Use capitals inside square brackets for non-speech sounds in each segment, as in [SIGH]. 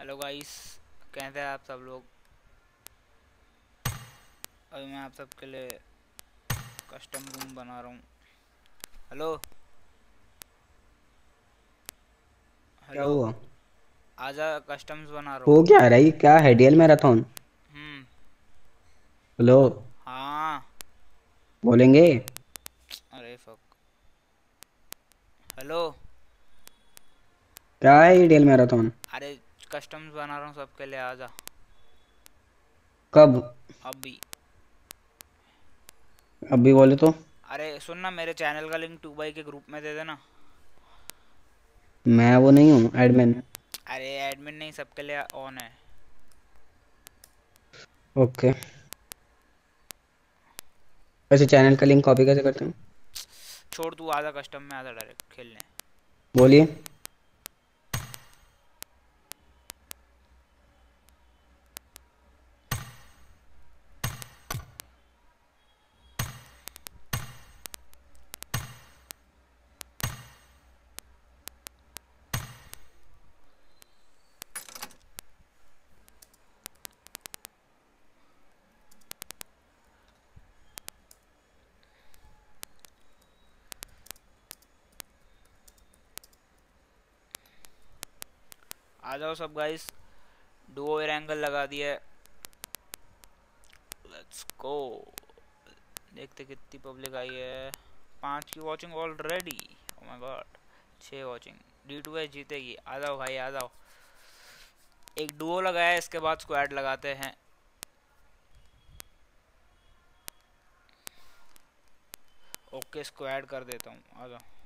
Hello guys कैसे हैं आप सब लोग? अभी मैं आप सबके लिए कस्टम रूम बना रहा हूँ। हेलो क्या हुआ? आजा कस्टम्स बना रहा हूँ। हो क्या रही क्या है डीएल मैराथन? हम्म। हेलो हाँ। बोलेंगे? अरे फक हेलो क्या है डीएल मैराथन? कस्टम्स बना रहा हूँ सबके लिए आजा। कब? अभी। अभी बोले तो। अरे सुन ना मेरे चैनल का लिंक टू बाई के ग्रुप में दे देना। मैं वो नहीं हूँ एडमिन अरे एडमिन नहीं सबके लिए ऑन है। ओके। वैसे चैनल का लिंक कॉपी कैसे करते हैं? छोड़ तू आधा कस्टम में आजा डायरेक्ट खेलने। बोलिए। जाओ सब गाइस डुओ एंगल लगा दिया लेट्स गो देखते कितनी पब्लिक आई है। पाँच की watching already oh my god छः वाचिंग डी टू एच जीतेगी। आ जाओ भाई, आ जाओ। एक डुओ लगाया, इसके बाद स्क्वाड लगाते हैं। ओके स्क्वाड कर देता हूँ। आ जाओ।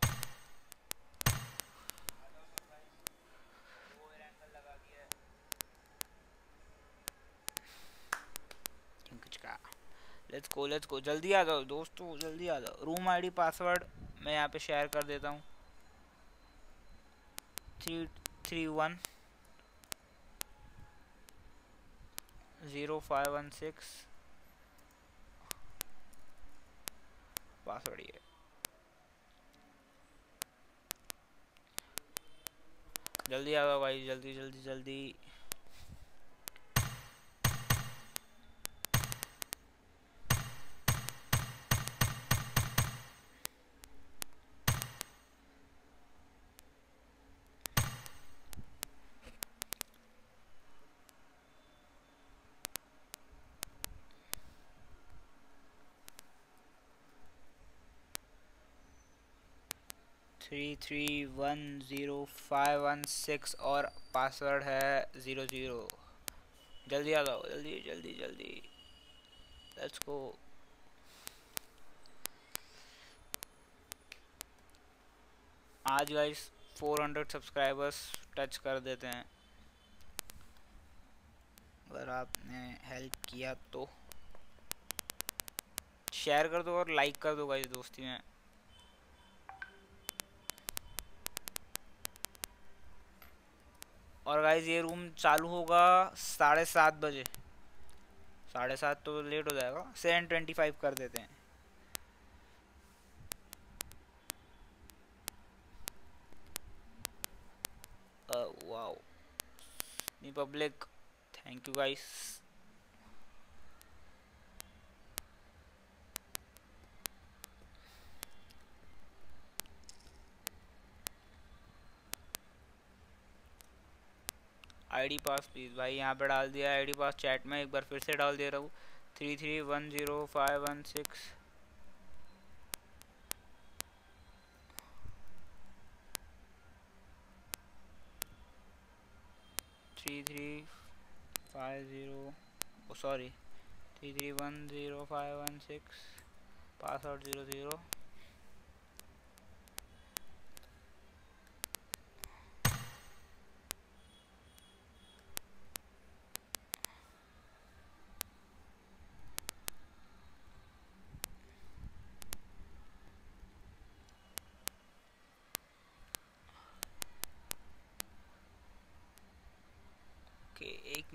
लेट्स गो लेट्स गो जल्दी आ जाओ दोस्तों, जल्दी आ जाओ। रूम आईडी पासवर्ड मैं यहाँ पे शेयर कर देता हूँ। Three three one zero five one six password ये। जल्दी आ जाओ भाई, जल्दी जल्दी जल्दी। Three three one zero five one six और पासवर्ड है ज़ीरो ज़ीरो जल्दी आ जाओ, जल्दी जल्दी जल्दी। लेट्स गो आज गाइस 400 सब्सक्राइबर्स टच कर देते हैं। अगर आपने हेल्प किया तो। शेयर कर दो और लाइक कर दो गाइस दोस्ती में। और गाइज़ ये रूम चालू होगा साढ़े सात बजे। साढ़े सात तो लेट हो जाएगा। सेवन ट्वेंटी फाइव कर देते हैं। Wow public thank you guys ID pass please भाई, यहाँ पे डाल दिया आईडी पास चैट में, एक बार फिर से डाल दे रहा हूँ। Three three one zero five one six. Three three five zero sorry, three three one zero five one six, password zero zero.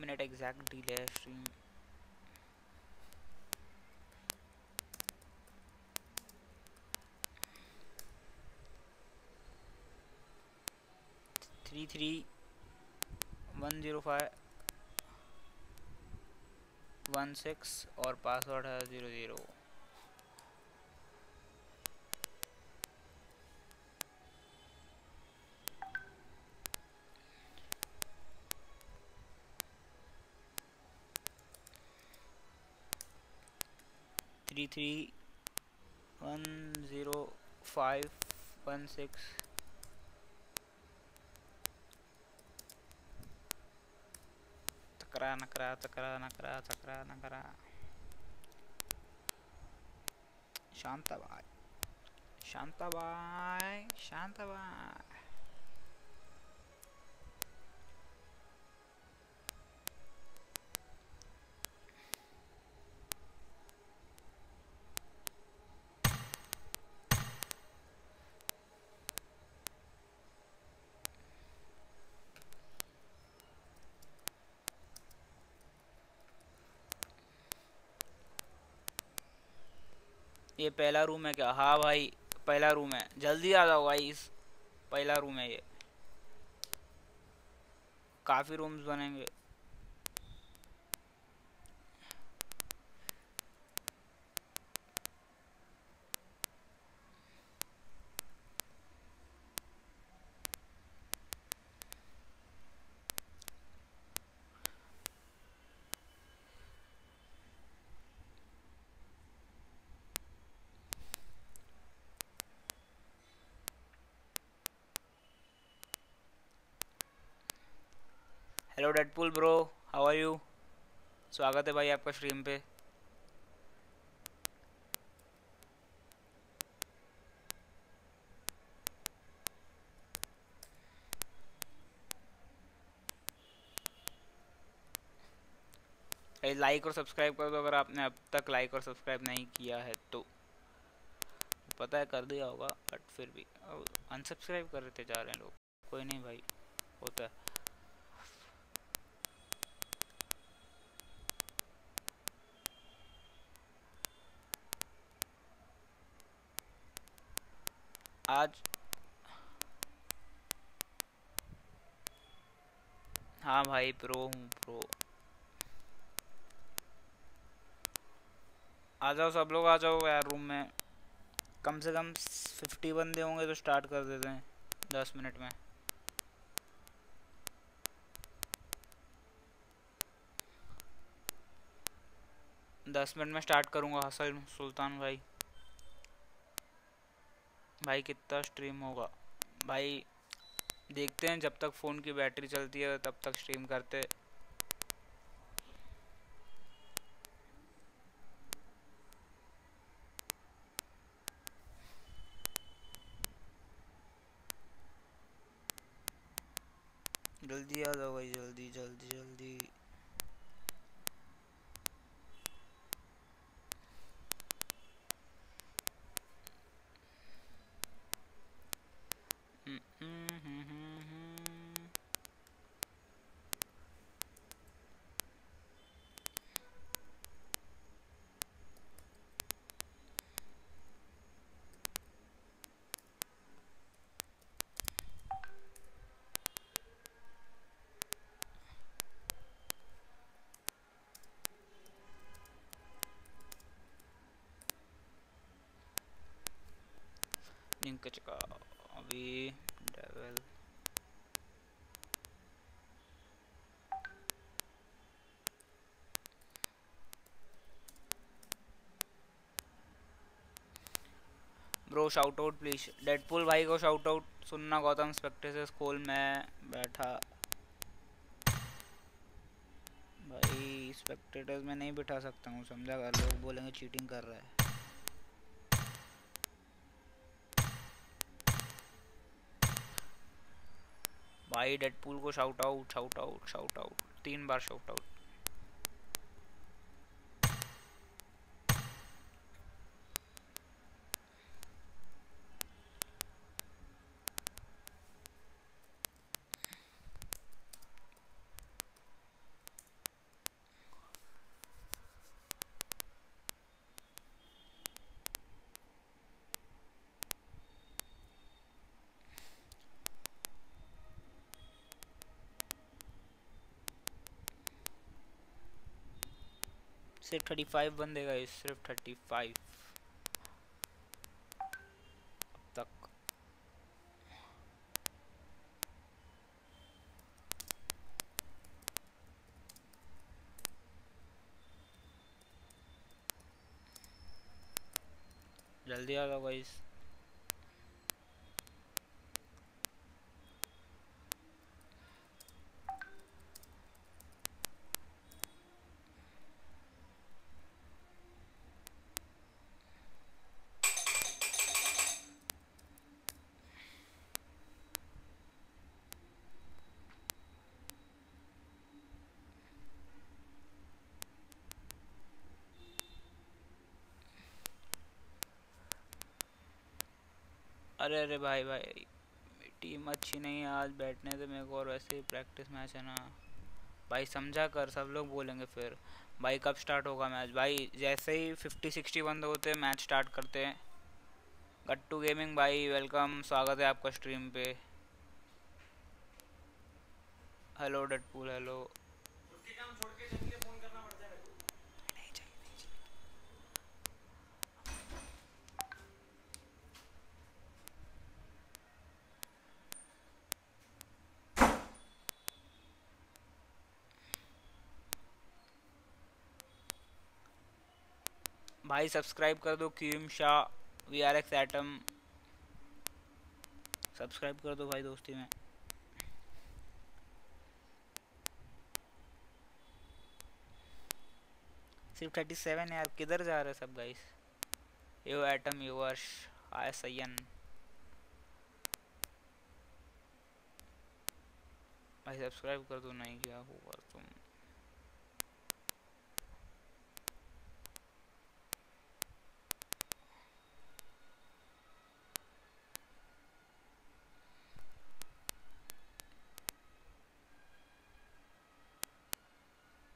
Minute exact delay stream three three one zero five one six और password है zero zero three one zero five one six तकरा, नकरा तकरा नकरा तकरा, नकरा। शांताबाई शांताबाई शांताबाई। ये पहला रूम है क्या? हाँ भाई, पहला रूम है। जल्दी आ जाओ भाई इस पहला रूम है ये। काफ़ी रूम्स बनेंगे। Hello Deadpool bro how are you स्वागत है भाई आपका स्ट्रीम पे लाइक और सब्सक्राइब कर दो अगर आपने अब तक लाइक और सब्सक्राइब नहीं किया है तो। पता है, कर दिया होगा बट फिर भी। अनसब्सक्राइब करते जा रहे हैं लोग। कोई नहीं भाई, होता है। आज हाँ भाई प्रो हूँ प्रो आ जाओ, सब लोग आ जाओ यार रूम में। कम से कम फिफ्टी बंदे होंगे तो स्टार्ट कर देते हैं, दस मिनट में। दस मिनट में स्टार्ट करूँगा, हसल सुल्तान भाई। भाई कितना स्ट्रीम होगा। भाई देखते हैं जब तक फ़ोन की बैटरी चलती है, तब तक स्ट्रीम करते जल्दी आ जाओ भाई जल्दी जल्दी जल्दी लिंक चुका अभी devil bro shout out please Deadpool भाई को शाउट आउट सुनना गौतम स्पेक्टर से स्कूल में बैठा। भाई स्पेक्टेटर्स में नहीं बिठा सकता हूँ, समझा? कर लोग बोलेंगे चीटिंग कर रहा है। भाई डेडपूल को shout out shout out shout out तीन बार शाउट आउट सिर्फ़ थर्टी फाइव बन देगा गए सिर्फ़ थर्टी फाइव तक। जल्दी आ जाओ गाइस अरे अरे भाई भाई टीम अच्छी नहीं है आज बैठने से, मेरे को और वैसे ही प्रैक्टिस मैच है ना। भाई समझा कर, सब लोग बोलेंगे फिर। भाई कब स्टार्ट होगा मैच भाई जैसे ही फिफ्टी सिक्सटी बंद होते हैं मैच स्टार्ट करते हैं। गट्टू गेमिंग भाई वेलकम स्वागत है आपका स्ट्रीम पे। हेलो डटपूल हेलो भाई सब्सक्राइब कर दो Qayyum Shah we are X atom subscribe कर दो भाई दोस्ती में। सिर्फ़ थर्टी सेवन यार, किधर जा रहे सब गाइस यो एटम यो अर्श आय सैयन भाई सब्सक्राइब कर दो, नहीं, क्या होगा तुम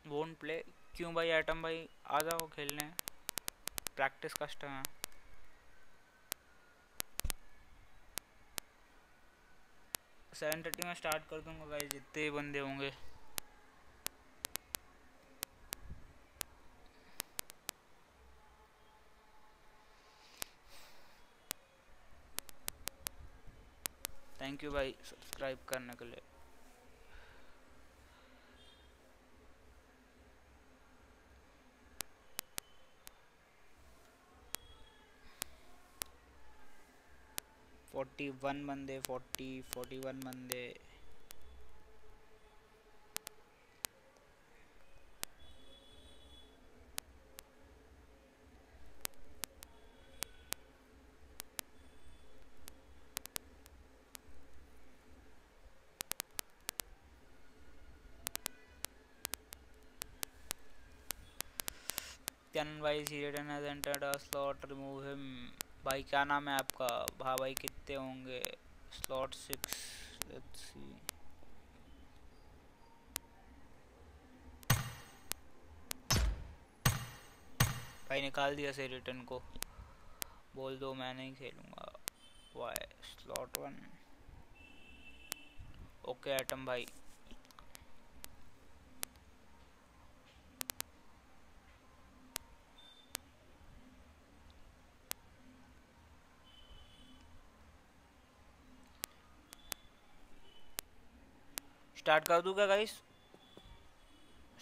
वोंट प्ले क्यों भाई, आइटम भाई? आ जाओ खेलने। प्रैक्टिस कस्ट है सेवन थर्टी में स्टार्ट कर दूँगा भाई, जितने बंदे होंगे। थैंक यू भाई सब्सक्राइब करने के लिए। फोर्टी वन बंदे फोर्टी फोर्टी वन बंदे भाई by C ten as enter slot remove him भाई, क्या नाम है आपका? भाई भाई कितने होंगे। स्लॉट सिक्स लेट्स सी भाई, निकाल दिया से रिटर्न को। बोल दो, मैं नहीं खेलूँगा। Y slot one okay item भाई। स्टार्ट कर दूँ क्या गाइस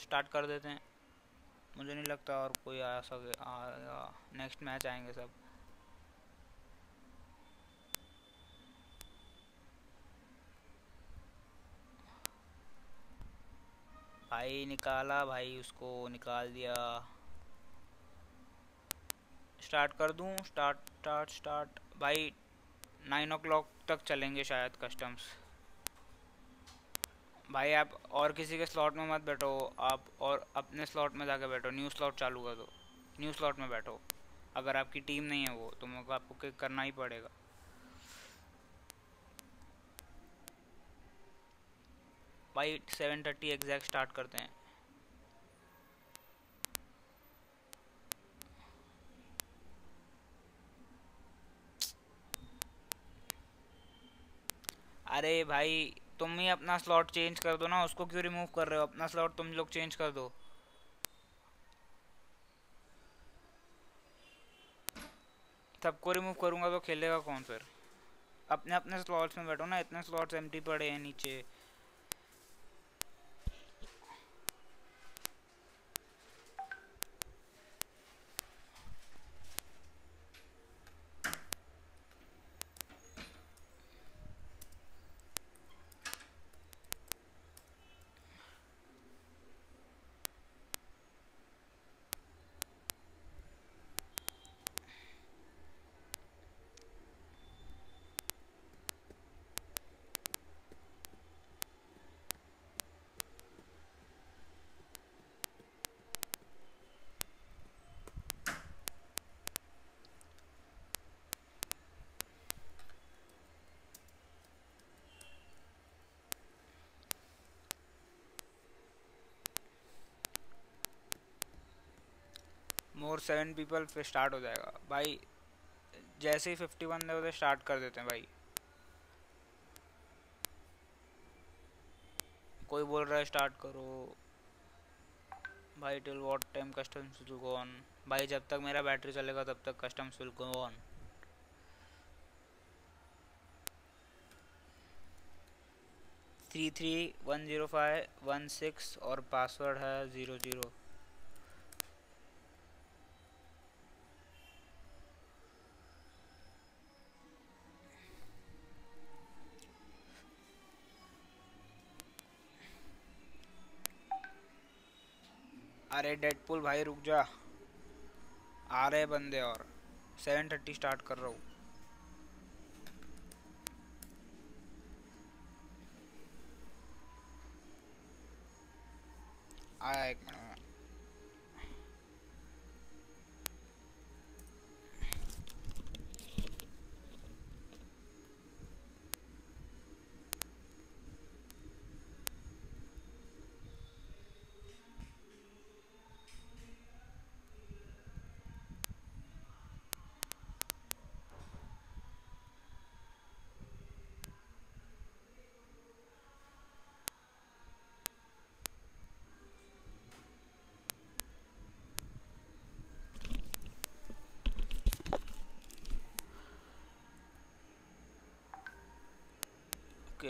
स्टार्ट कर देते हैं। मुझे नहीं लगता और कोई आ सके आएगा नेक्स्ट मैच आएँगे सब। भाई निकाला भाई उसको, निकाल दिया। स्टार्ट कर दूँ? Start start start. भाई नाइन ओ तक चलेंगे शायद कस्टम्स भाई आप और किसी के स्लॉट में मत बैठो, आप और अपने स्लॉट में जाकर बैठो। न्यू स्लॉट चालू कर दो। न्यू स्लॉट में बैठो। अगर आपकी टीम नहीं है वो तो मेरे आपको किक करना ही पड़ेगा। भाई सेवन थर्टी एग्जैक्ट स्टार्ट करते हैं। अरे भाई तुम ही अपना स्लॉट चेंज कर दो ना, उसको क्यों रिमूव कर रहे हो? अपना स्लॉट तुम लोग चेंज कर दो। सबको रिमूव करूँगा तो खेलेगा कौन फिर? अपने अपने स्लॉट्स में बैठो ना, इतने स्लॉट्स एम्प्टी पड़े हैं नीचे। मोर सेवन पीपल फिर स्टार्ट हो जाएगा। भाई, जैसे ही फिफ्टी वन होते स्टार्ट कर देते हैं भाई। कोई बोल रहा है स्टार्ट करो। भाई till what time customs will go on भाई, जब तक मेरा बैटरी चलेगा, तब तक customs will go on three three one zero five one six और पासवर्ड है ज़ीरो ज़ीरो अरे डेडपुल भाई, रुक जा। आ रहे बंदे और। सेवन थर्टी स्टार्ट कर रहा हूँ। आया एक minute.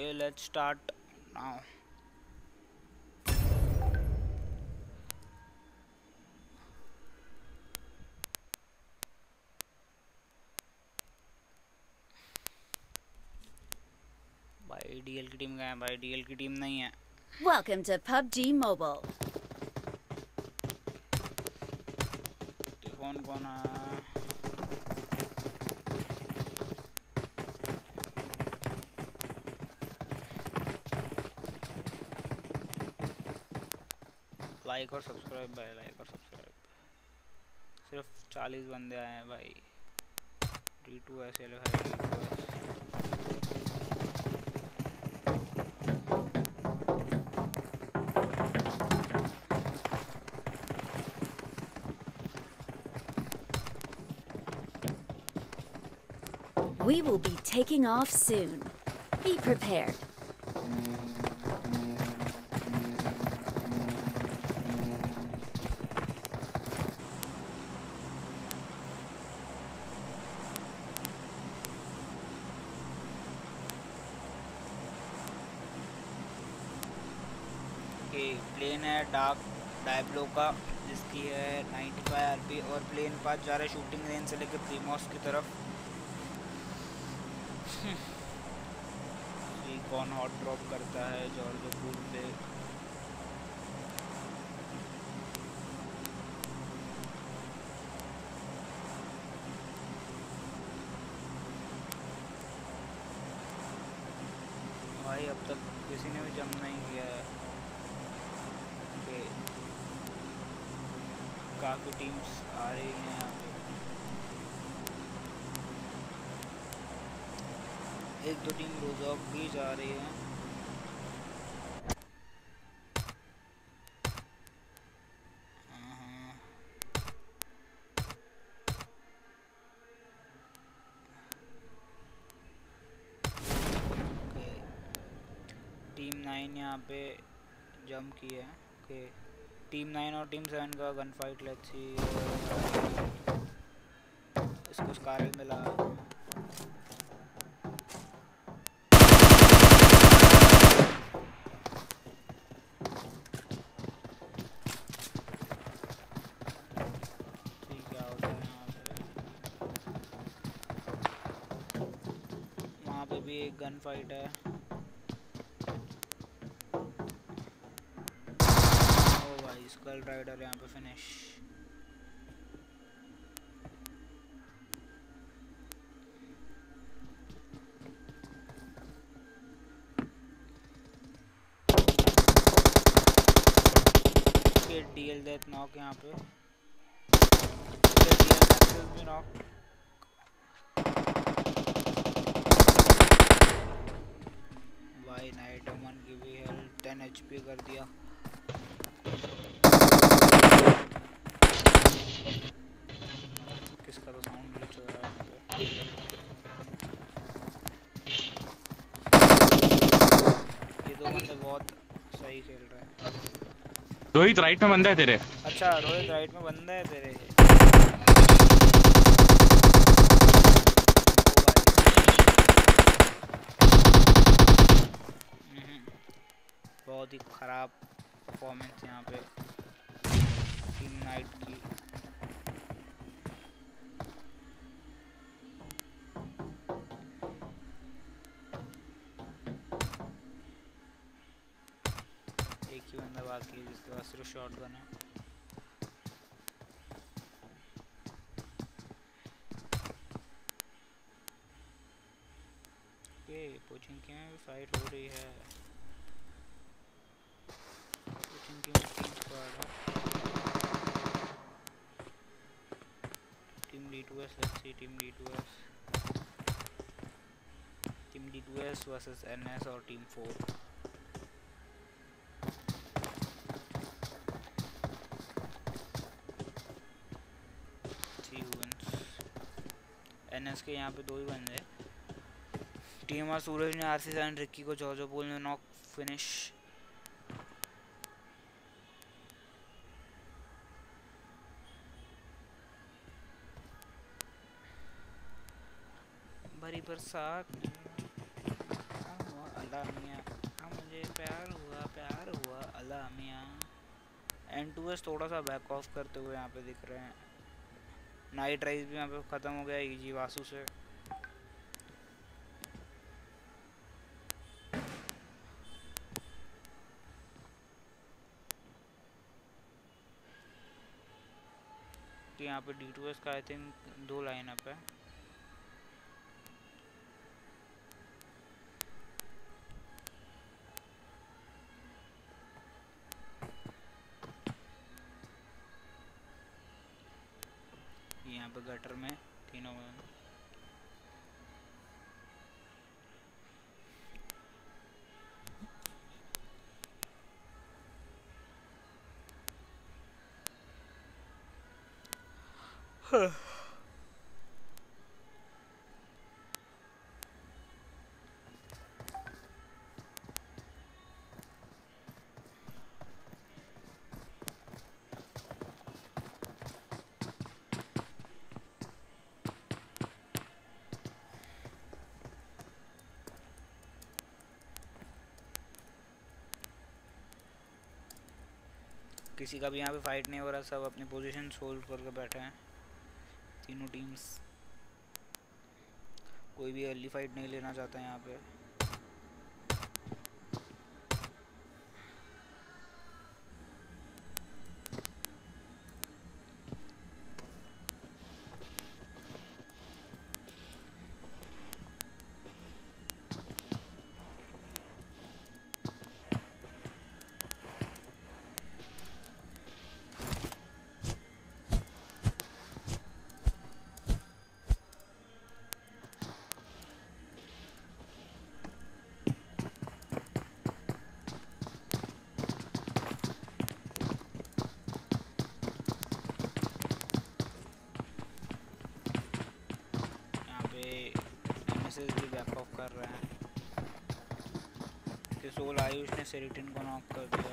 Okay let's start now भाई डीएल की टीम गए भाई डीएल की टीम नहीं है Welcome to PUBG Mobile. कौन कौन है लाइक और सब्सक्राइब भाई लाइक और सब्सक्राइब सिर्फ़ चालीस बंदे आए हैं भाई डी टू एस एल है D two S We will be taking off soon. Be prepared. के प्लेन है डार्क डायब्लो का, जिसकी है 95 आरपी और प्लेन पास जा रहा है शूटिंग रेंज से लेकर प्रीमॉस की तरफ़। [LAUGHS] ये कौन हॉट ड्रॉप करता है जॉर्ज पूल पे? भाई, अब तक किसी ने भी जम नहीं किया है कि काफ़ी टीम्स आ रही हैं यहाँ पे। एक दो टीम रोजॉक भी जा रही है। टीम नाइन यहाँ पे जंप की है। ओके। टीम नाइन और टीम सेवन का गन फाइट लेट्स सी इसको स्कारल मिला। भी एक गन फाइट है। स्कल राइडर यहाँ पे फिनिश डीएल डेथ नॉक यहाँ पे. रोहित राइट में बंदा है तेरे। अच्छा रोहित राइट में बंदा है तेरे। बहुत ही खराब परफॉर्मेंस यहाँ पे। टीम नाइट की। भी फाइट हो रही है. Team D let's see team team D versus N S और टीम फोर एन के यहाँ पे दो ही बंदे टीम और सूरज ने आरसी एंड रिक्की को जॉर्जो पोल ने नॉक फिनिश। भरी बरसात। अल्लाह हाँ मुझे प्यार हुआ प्यार हुआ, अल्लाह मियाँ। एन टू एस थोड़ा सा बैक ऑफ़ करते हुए यहाँ पे दिख रहे हैं। नाइट राइज भी यहाँ पे ख़त्म हो गया इजी वासु से। यहाँ पे डी टू एस का आई थिंक दो लाइन अप है। किसी का भी यहाँ पे फाइट नहीं हो रहा, सब अपनी पोजीशन सोल्व करके बैठे हैं। तीनों टीम्स कोई भी अर्ली फाइट नहीं लेना चाहता यहाँ पे। कर रहे हैं। कि सोल आयुष ने सेरिटिन को नॉक कर दिया।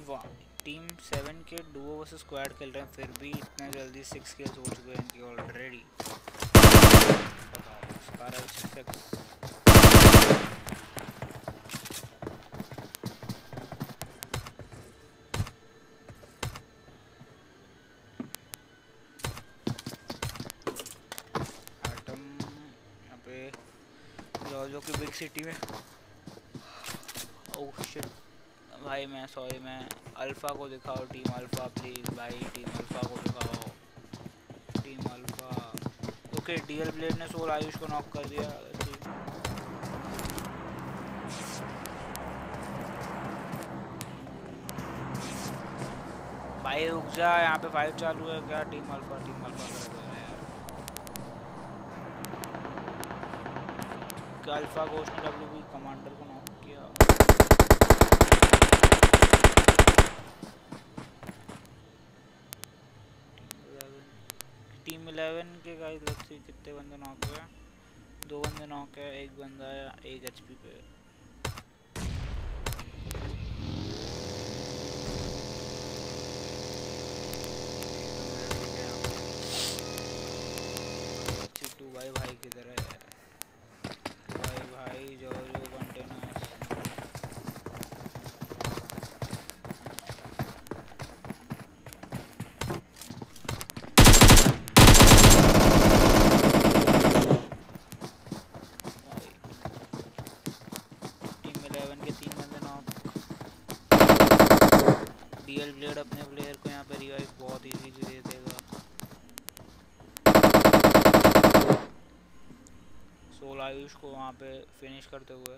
टीम सेवन के डुओ वर्सेस स्क्वाड खेल रहे हैं, फिर भी इतने जल्दी सिक्स किल्स हो चुके हैं इनकी ऑलरेडी पे जो कि बिग सिटी में। ओह शिट भाई, मैं सॉरी मैं अल्फ़ा को दिखाओ टीम अल्फ़ा प्लीज़ भाई टीम अल्फ़ा को दिखाओ। Team alpha. Okay DL blade ने सोल आयुष को नॉक कर दिया। भाई, रुक जा, यहाँ पे फाइव चालू है। क्या टीम अल्फ़ा टीम अल्फ़ा कर दो यार? क्या अल्फ़ा घोष ने डब्ल्यू कमांडर को नॉक किया टीम इलेवन के गाइस लेट्स सी कितने बंदे नॉक हुए दो बंदे नॉक है, एक बंदा एक एचपी पे चिट्टू भाई भाई किधर है भाई भाई जो जो कंटेनर्स टीम इलेवन के तीन बंदे नॉक डीएल ब्लेड अपने प्लेयर को यहाँ पे रिवाइव बहुत इजीली दे देगा सोल आयुष को वहाँ पे फिनिश करते हुए।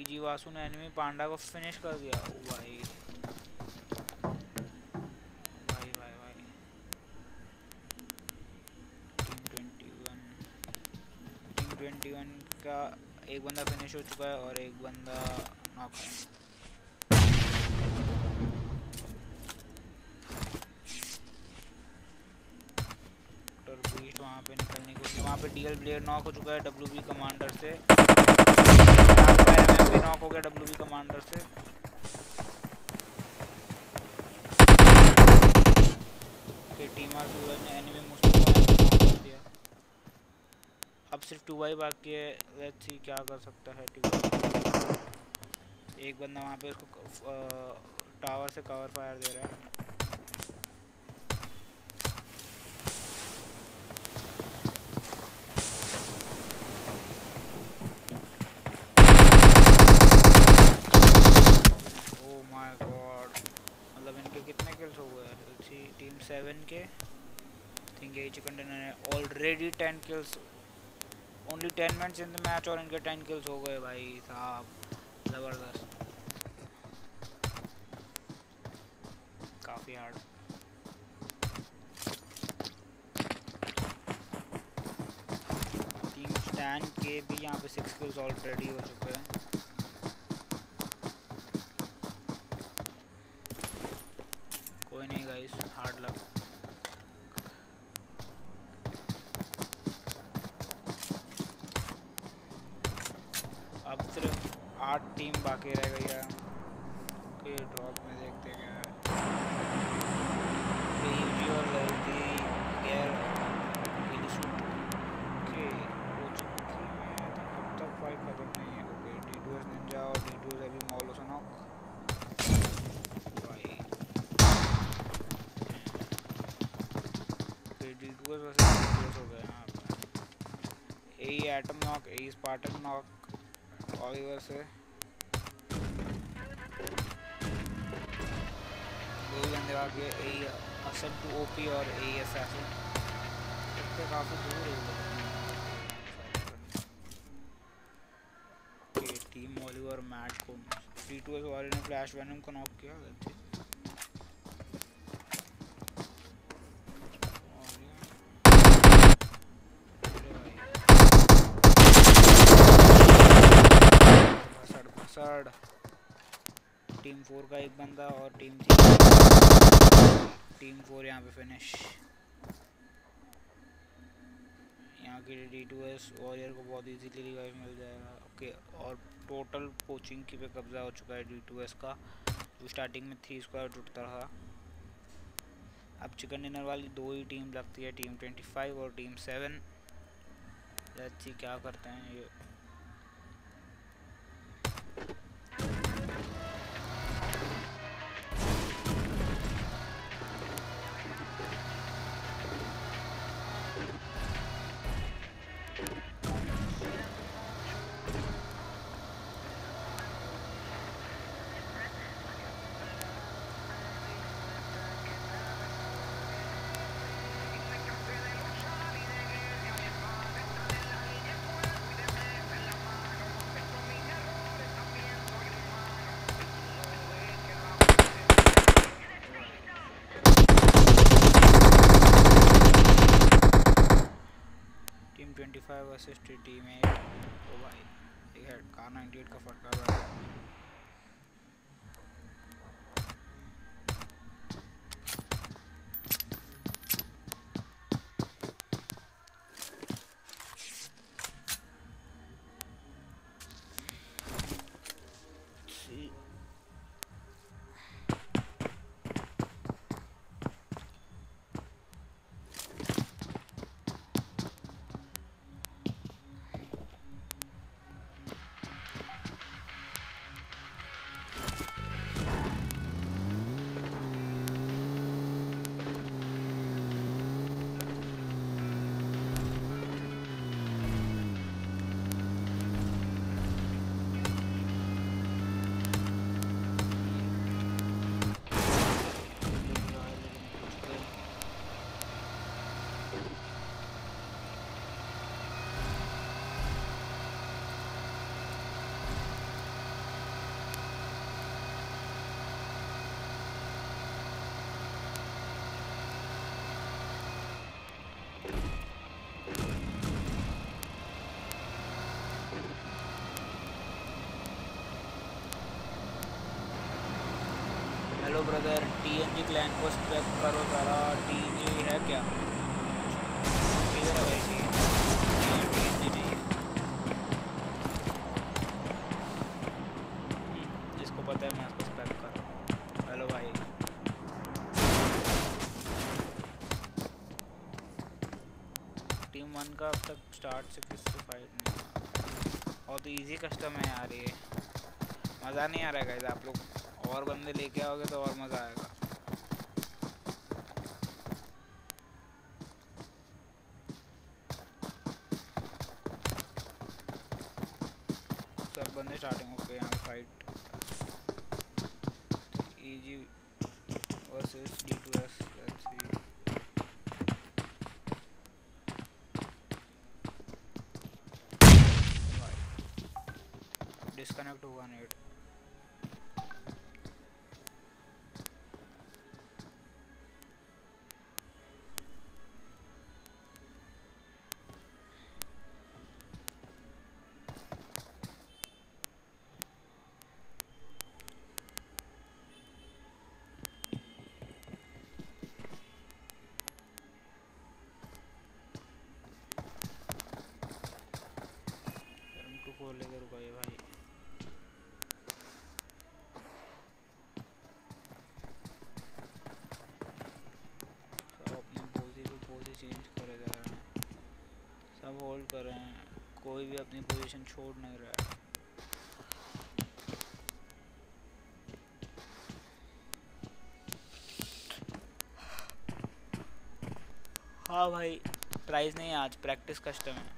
ईजी वासु ने एनिमी पांडा को फिनिश कर दिया। भाई। भाई भाई का एक बंदा फिनिश हो चुका है और एक बंदा कोशिश वहाँ पे डीएल ब्लेड नॉक हो चुका है डब्ल्यू बी कमांडर से। नॉक हो गया डब्ल्यू बी कमांडर से। टीम अब सिर्फ़ टू बाई बाकी है। लेट्स सी क्या कर सकता है टू एक बंदा वहाँ पे उसको टावर से कवर फायर दे रहा है Oh my god. मतलब इनके कितने किल्स हो गए C team already ten kills only ten minutes in the match और इनके टेन किल्स हो गए भाई साहब। ज़बरदस्त। काफ़ी हार्ड टीम स्टैंड के भी यहाँ पे सिक्स किल्स ऑलरेडी हो चुके कोई नहीं गाइस हार्ड लक अब सिर्फ़ आठ टीम बाकी रह गई है के ड्रॉप में देखते क्या है PUBG और लड़की गैर ओके हो चुकी है अब तक फाइट खत्म नहीं है okay D two S ninja और डी टू एस अभी मॉल सुना भाई ओके डी टू एस वैसे डी हो गए यहाँ पे A atom knock A Spartan knock Oliver से बंदे है ए असम टू ओपी और ए असैसिन इससे काफ़ी दूर है टीम ऑलिवर मैट को डी टू एस वाले ने फ्लैश वैनम को नॉक किया. भसड़ टीम फोर का एक बंदा और टीम थ्री टीम फोर यहाँ पे फिनिश यहाँ की डी टू एस वॉरियर को बहुत इजीली रिवाइव मिल जाएगा. ओके और टोटल कोचिंग की पे कब्जा हो चुका है डी टू एस का, जो स्टार्टिंग में थ्री स्क्वायर टूटता रहा. अब चिकन डिनर वाली दो ही टीम लगती है टीम ट्वेंटी फाइव और टीम सेवन अच्छी क्या करते हैं ये. भाई ये एट कार 98 का फटका ब्रदर टीएनजी क्लैन को स्पेक करो जरा टीजी है क्या? है भाई टीएनजी नहीं जिसको पता है मैं उसको कर हेलो भाई। टीम वन का अब तक स्टार्ट से किससे फाइट नहीं। और तो इजी कस्टम है यार ये। मज़ा नहीं आ रहा है आप लोग। और बंदे लेके आओगे तो और मज़ा आएगा। सब बंदे स्टार्टिंग यहाँ fight easy versus D two S हुआ नेट होल्ड कर रहे हैं। कोई भी अपनी पोजीशन छोड़ नहीं रहा है। हाँ भाई प्राइस नहीं है आज प्रैक्टिस कस्टम है।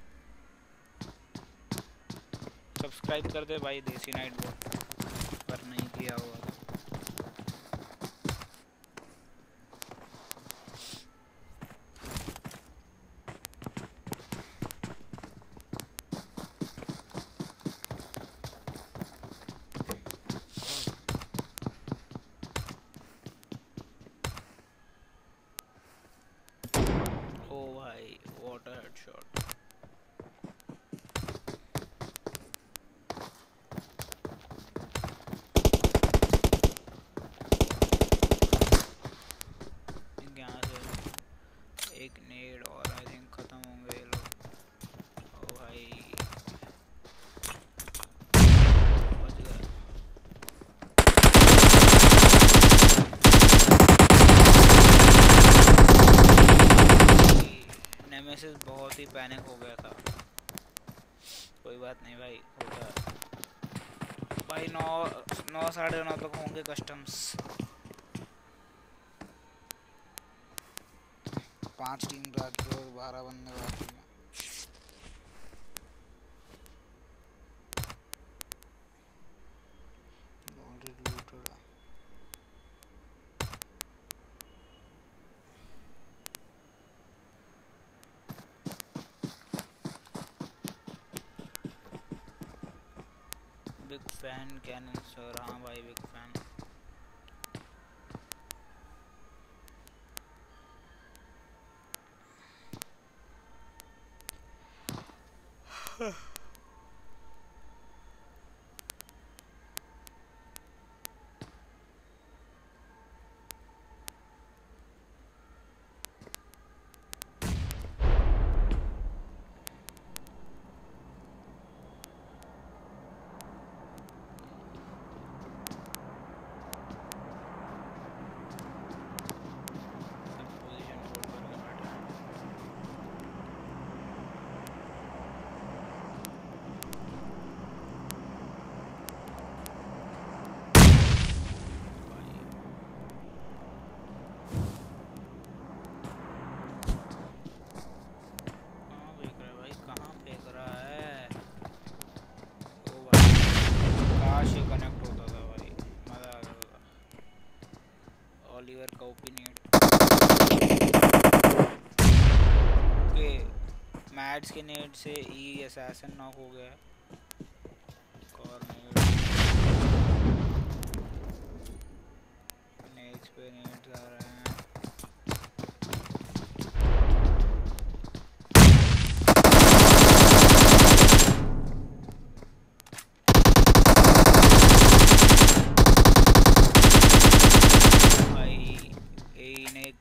सब्सक्राइब कर दे भाई, देसी नाइट बोट पर नहीं किया हुआ तो ओ भाई वाटर हेडशॉट यहाँ से एक नेड और आई थिंक खत्म होंगे ये लोग ओ भाई काफ़ी पैनिक हो गया था कोई बात नहीं भाई होगा भाई नौ नौ साढ़े नौ तक होंगे कस्टम्स पाँच टीम बाकी और बारह बंदे बाकी हैं Already looted. Big fan Canon sir हाँ भाई बिग फ़ैन सब पोजीशन होल्ड करके बैठे हैं भाई कहाँ फेंक रहा है भाई कहाँ फेंक रहा है ओ भाई काश ये कनेक्ट होता था भाई मज़ा आ जाता ओलिवर का ओपिनियन ओके मैट्स के नेट से ई असैसिन नॉक हो गया एक और नेट पे आ रहे हैं।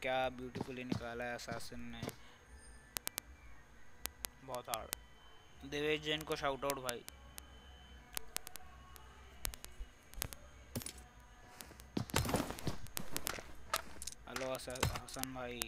क्या ब्यूटीफुली निकाला है असैसिन ने बहुत हार्ड देवेश जैन को शाउट आउट भाई। हेलो हसन भाई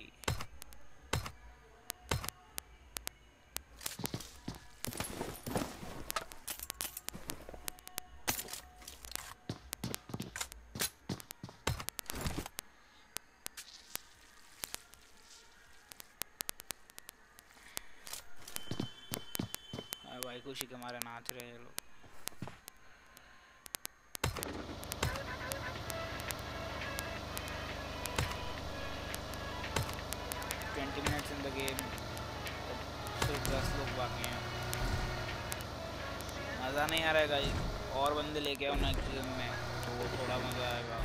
हाँ भाई खुशी के मारे नाच रहे हैं लोग। Twenty minutes in the game सिर्फ़ दस लोग बाकी हैं। मज़ा नहीं आ रहा है गाइस। और बंदे लेके आओ नेक्स्ट गेम में। तो वो थोड़ा मज़ा आएगा।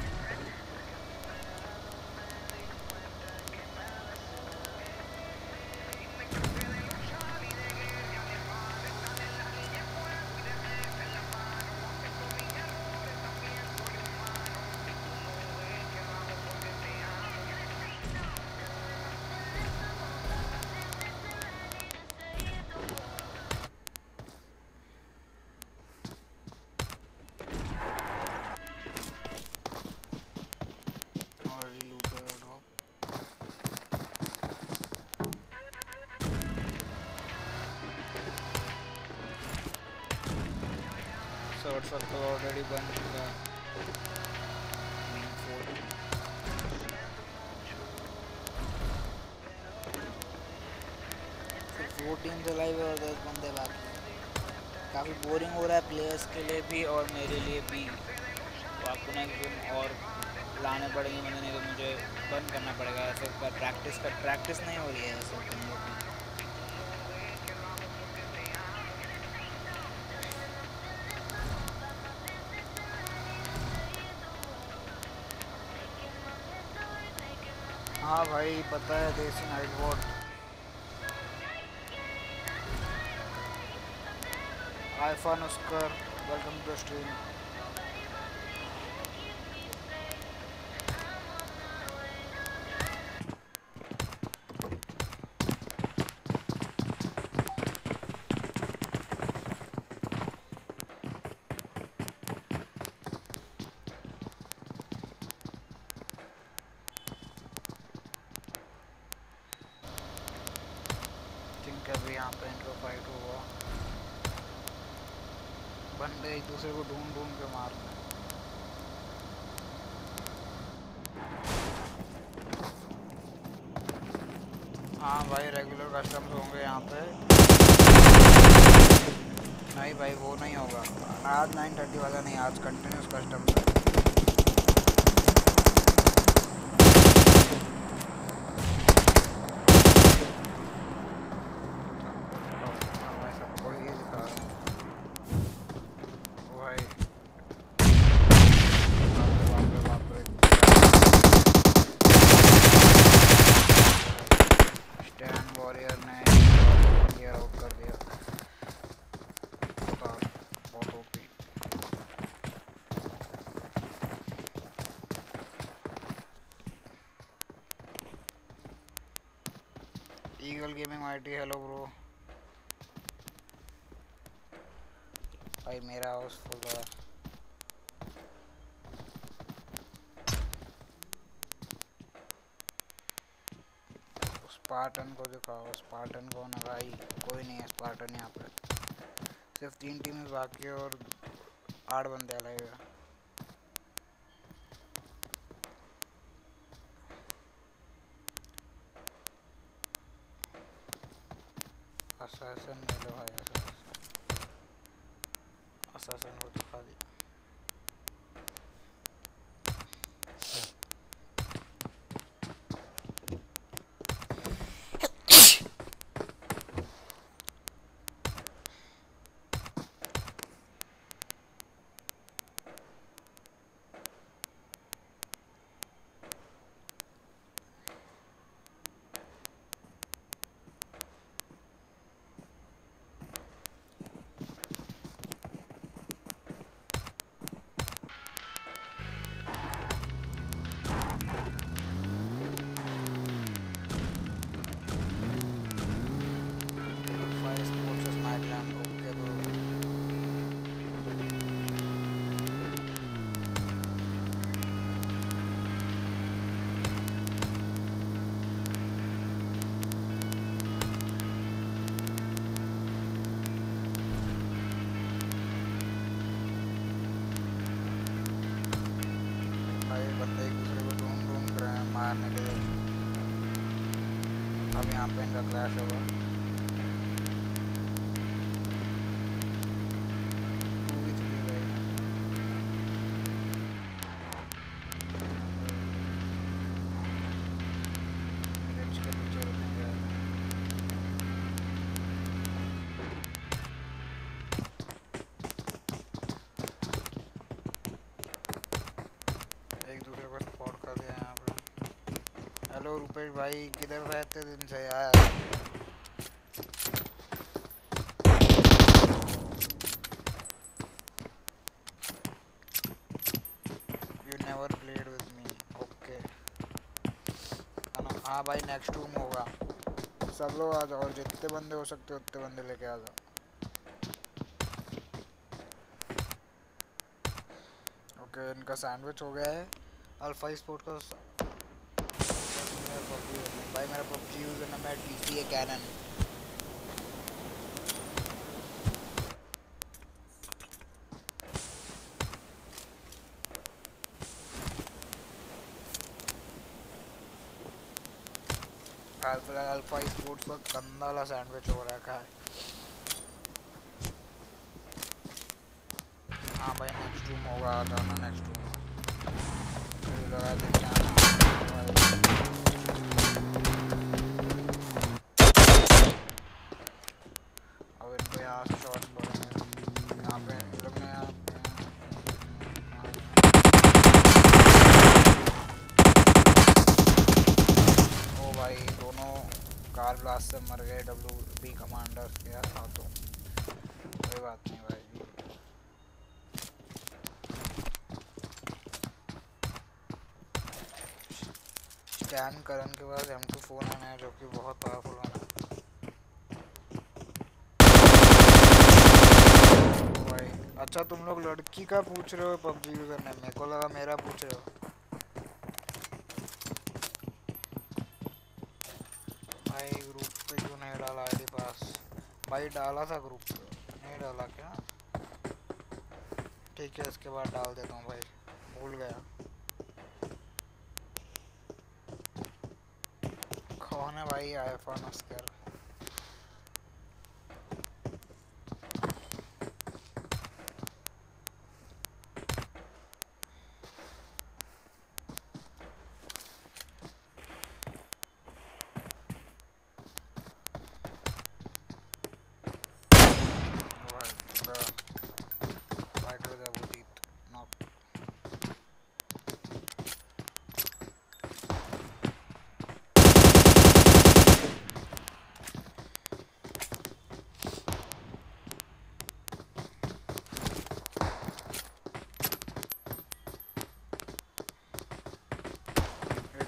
Circle already bun चुका. फिर फोर टीम्स लाइव है और दस बंदे बाकी काफ़ी बोरिंग हो रहा है प्लेयर्स के लिए भी और मेरे लिए भी। तो आपको नेक्स्ट गेम और लाने पड़ेंगे मैंने नहीं तो मुझे बंद करना पड़ेगा। ऐसे प्रैक्टिस कर प्रैक्टिस नहीं हो रही है ऐसे भाई पता है देसी नाइट वॉट आईफोन उसकर वेलकम टू स्ट्रीम यहाँ पे। नहीं भाई, वो नहीं होगा। आज नाइन थर्टी वाला नहीं, आज कंटिन्यूस कस्टम्स है हाँ, मैं सबको ये दिखा रहा हूँ ओ भाई बाप रे बाप रे स्टैंड वॉरियर ने क्लियर आउट कर दिया बताओ बहुत OP eagle gaming IT hello bro भाई मेरा हाउस फुल है स्पार्टन को दिखाओ। स्पार्टन कौन है भाई, कोई नहीं है स्पार्टन यहाँ पर। सिर्फ़ तीन टीम बाकी और आठ बंदे अलग भाई किधर रहते दिन से यार। You never played with me okay हाँ भाई नेक्स्ट रूम होगा। सब लोग आ जाओ, और जितने बंदे हो सकते उतने बंदे लेके आ जाओ। ओके इनका सैंडविच हो गया है। अल्फ़ा स्पोर्ट का भाई मेरा पबजी यूज़र नाम है T C A Canon alpha sports sandwich हो रखा है। हाँ भाई नेक्स्ट रूम होगा नेक्स्ट रूम लगा कार ब्लास्ट से मर गए डब्ल्यू बी कमांडर्स के हाथों। कोई बात नहीं भाई जी। स्टैन करन के एम टू फ़ोन है, जो कि बहुत पावरफुल है। भाई अच्छा तुम लोग लड़की का पूछ रहे हो, पबजी यूज़र ने मेरे को लगा मेरा पूछ रहे हो। भाई डाला था ग्रुप नहीं डाला क्या? ठीक है, इसके बाद डाल देता हूँ भाई। भूल गया। कौन है भाई आईफोन अस्कर फाइटर था वो जीत नॉक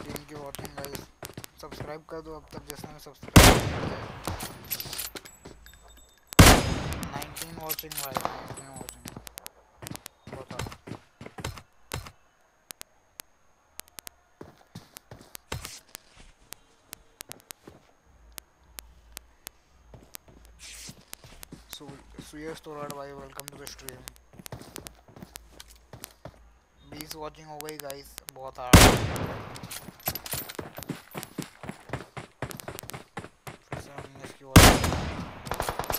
टीम की वॉचिंग गाइस सब्सक्राइब कर दो, अब तक जिसने सब्सक्राइब 19 watching भाई 19 watching बता Su Suyas Torad भाई welcome to the stream 20 watching हो गई गाइस बहुत हार्ड फिर से 19 की watching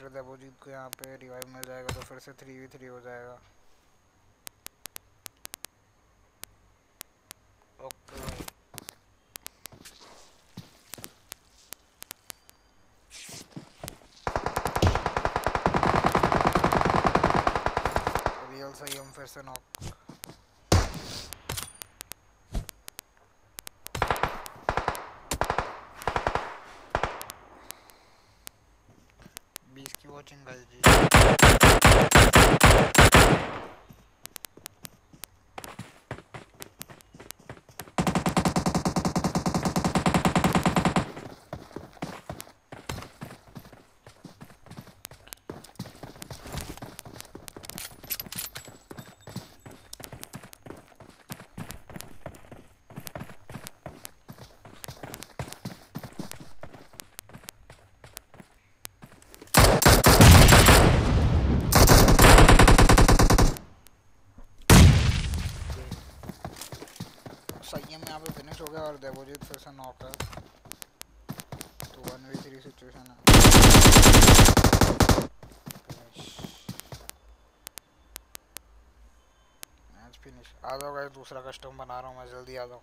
फाइटर देवोजीत को यहाँ पे रिवाइव मिल जाएगा तो फिर से थ्री वी थ्री हो जाएगा ओके भाई रियल सही हम फिर से नॉक बीस की वॉचिंग गर्ल जी संयम यहाँ पे फिनिश हो गया और देवोजीत फिर से नॉक है तो वन थ्री सिचुएशन है मैच फिनिश आ जाओ गाइस दूसरा कस्टम बना रहा हूँ मैं, जल्दी आ जाओ।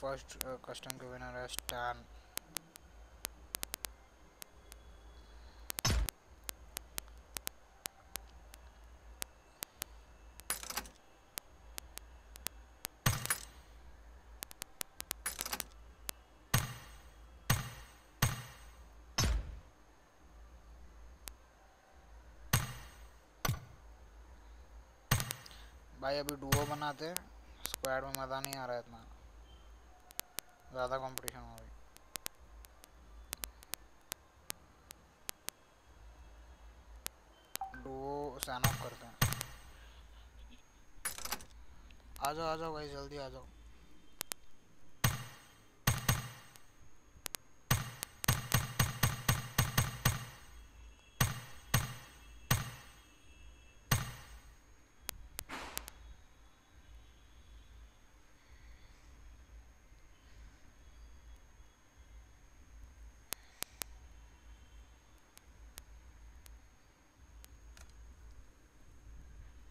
फ़र्स्ट कस्टम के विनर है स्टैन भाई अभी डुओ बनाते स्क्वाड में मज़ा नहीं आ रहा इतना। ज़्यादा कंपटीशन हो गई डुओ साइन ऑफ़ करते हैं। आ जाओ आ जाओ भाई, जल्दी आ जाओ।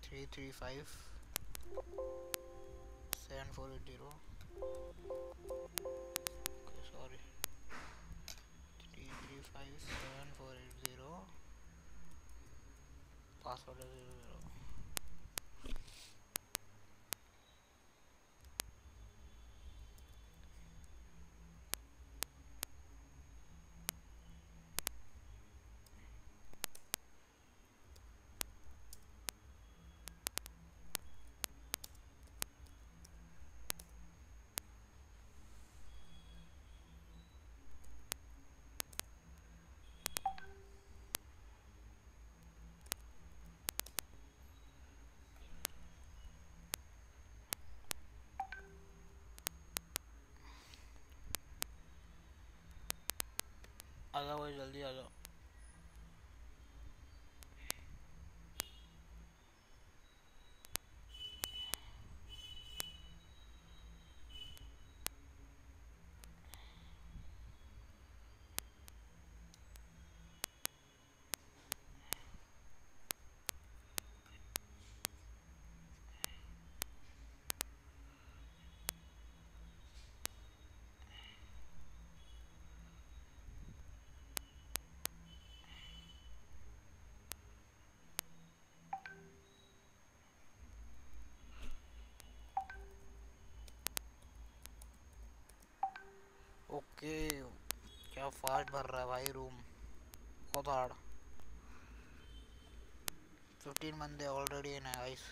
three three five seven four eight zero. Okay, sorry. Three three five seven four eight zero. Password is zero zero. आ जाओ जल्दी आ जाओ ओके क्या फास्ट भर रहा है भाई रूम बहुत हार्ड फिफ्टीन बंदे ऑलरेडी है गाइस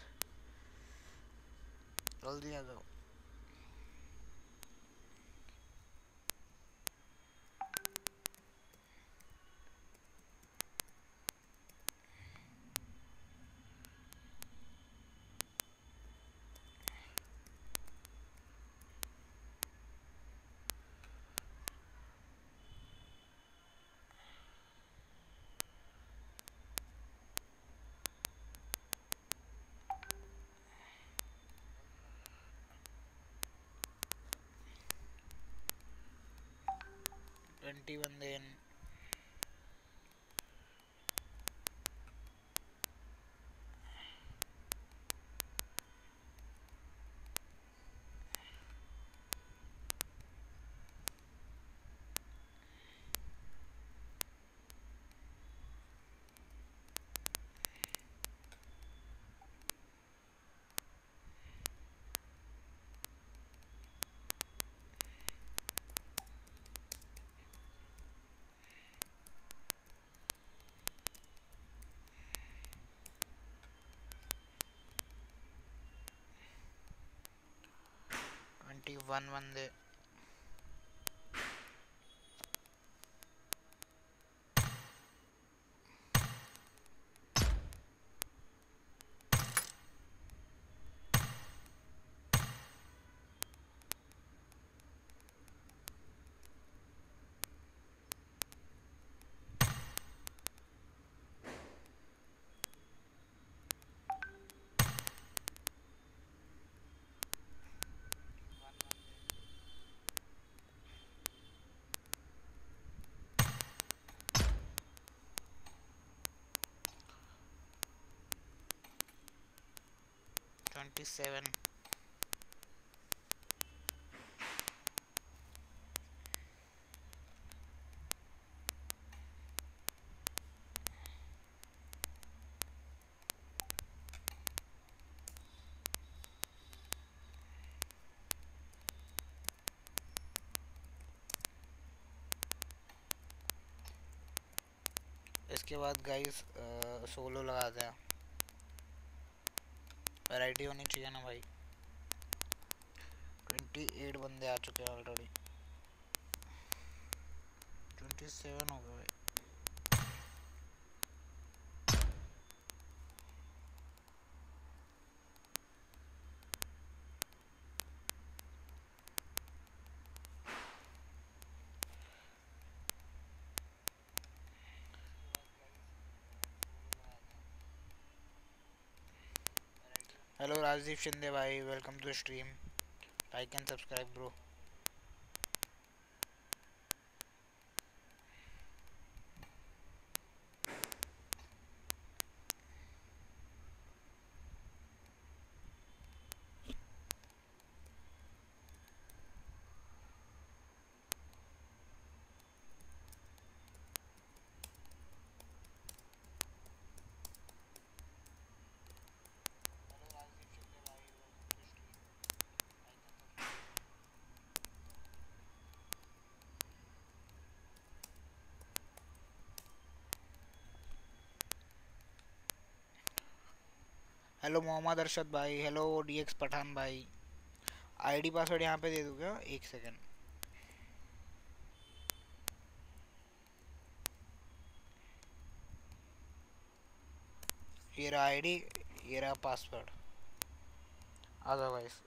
जल्दी आ जाओ। ट्वेंटी बंदे इन ट्वेंटी वन बंदे ट्वेंटी सेवन इसके बाद गाइस सोलो लगा हैं। वैरायटी होनी चाहिए ना भाई। ट्वेंटी एट बंदे आ चुके हैं ऑलरेडी ट्वेंटी सेवन हो गए हेलो राजदीप शिंदे भाई welcome to stream like and subscribe bro hello Mohammad Arshad भाई हेलो डी एक्स पठान भाई। आईडी पासवर्ड यहाँ पे दे दूँ क्या एक सेकेंड ये रहा आईडी ये रहा पासवर्ड आ जाओ गाइस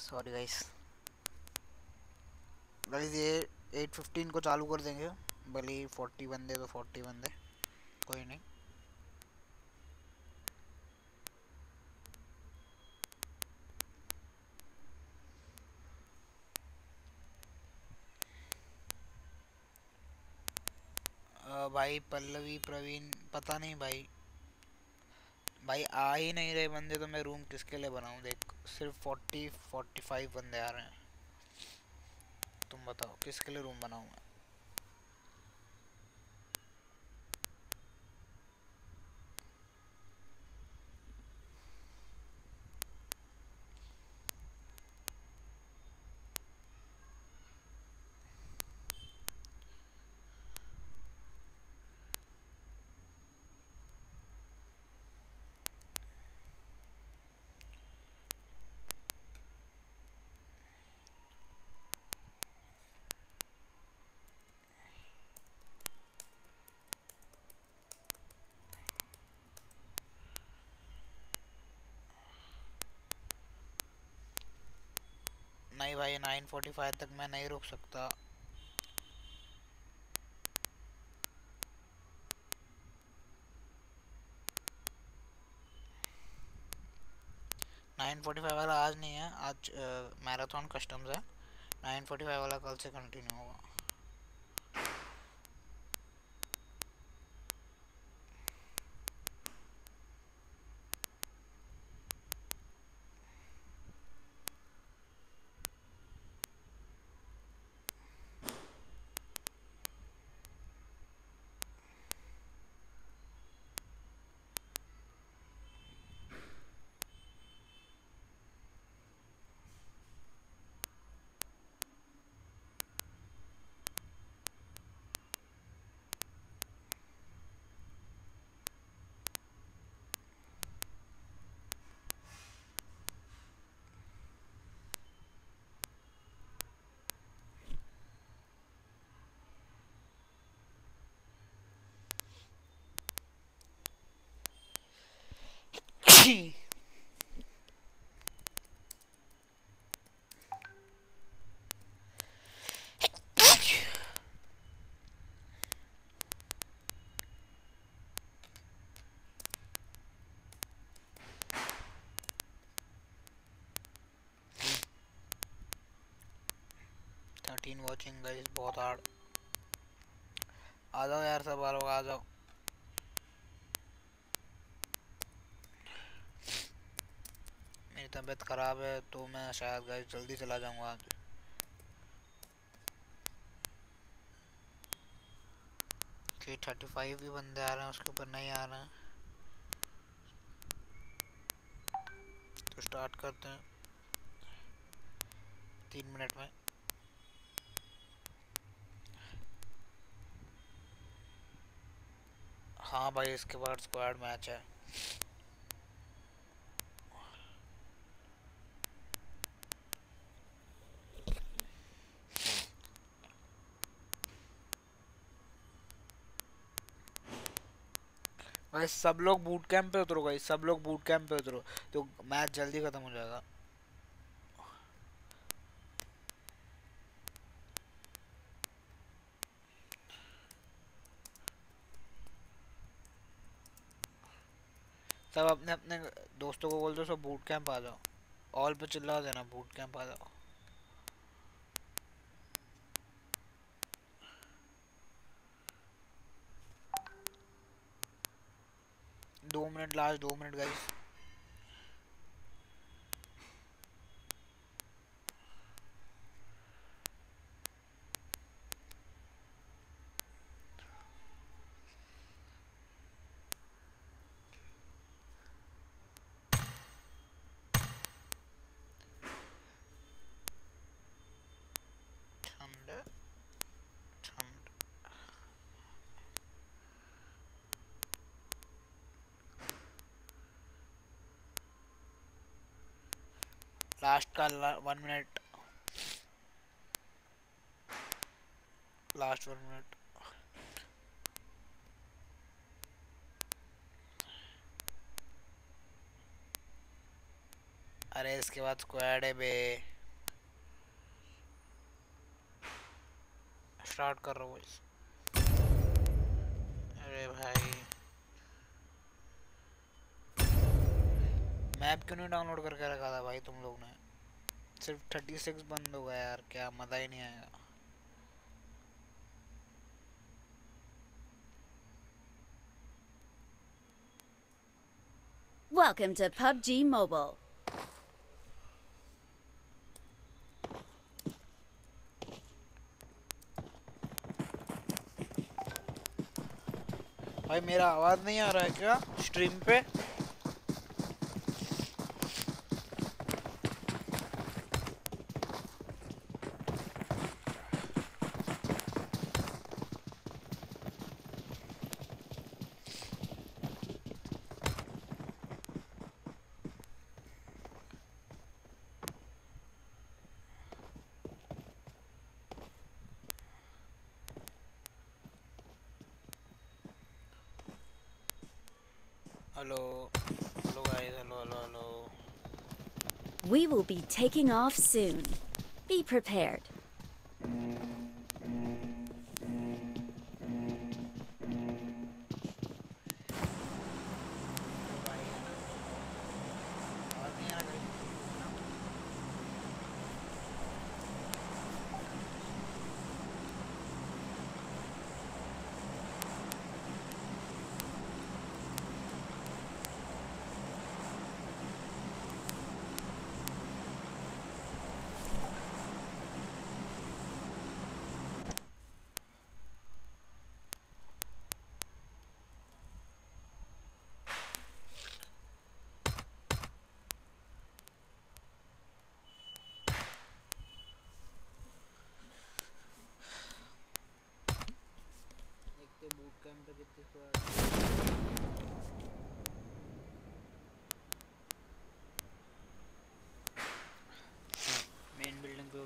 सॉरी गाइस गाइस ये 815 को चालू कर देंगे। भले 40 बंदे तो 40 बंदे कोई नहीं। भाई पल्लवी प्रवीण, पता नहीं भाई। भाई आ ही नहीं रहे बंदे तो मैं रूम किसके लिए बनाऊँ? देख, सिर्फ़ 40 45 बंदे आ रहे हैं। तुम बताओ, किसके लिए रूम बनाऊँ मैं नहीं भाई 9:45 तक मैं नहीं रुक सकता। नाइन फोर्टी फाइव वाला आज नहीं है, आज मैराथन कस्टम्स है। नाइन फोर्टी फाइव वाला कल से कंटिन्यू होगा। थर्टीन वॉचिंग गाइस बहुत हार्ड आ जाओ यार सब लोग आ जाओ मेरी तबीयत ख़राब है तो मैं शायद गाइस जल्दी चला जाऊँगा। आज कि थर्टी फाइव भी बंदे आ रहे हैं, उसके ऊपर नहीं आ रहे हैं। तो स्टार्ट करते हैं। तीन मिनट में। हाँ भाई, इसके बाद स्क्वाड मैच है। भाई, सब लोग बूट कैंप पे उतरो भाई सब लोग बूट कैंप पे उतरो। तो मैच जल्दी खत्म हो जाएगा। सब अपने अपने दोस्तों को बोल दो सब बूट कैंप आ जाओ। ऑल पे चिल्ला देना बूट कैंप आ जाओ दो मिनट लास्ट दो मिनट गाइस लास्ट का one minute last one minute अरे, इसके बाद स्क्वाड है बे। स्टार्ट कर रहा हूँ अरे भाई। मैप क्यों नहीं डाउनलोड करके रखा था भाई तुम लोग ने? सिर्फ़ थर्टी सिक्स बंद हो गया यार क्या मज़ा ही नहीं आएगा Welcome to PUBG Mobile. भाई मेरा आवाज़ नहीं आ रहा है क्या? स्ट्रीम पे? Taking off soon. Be prepared.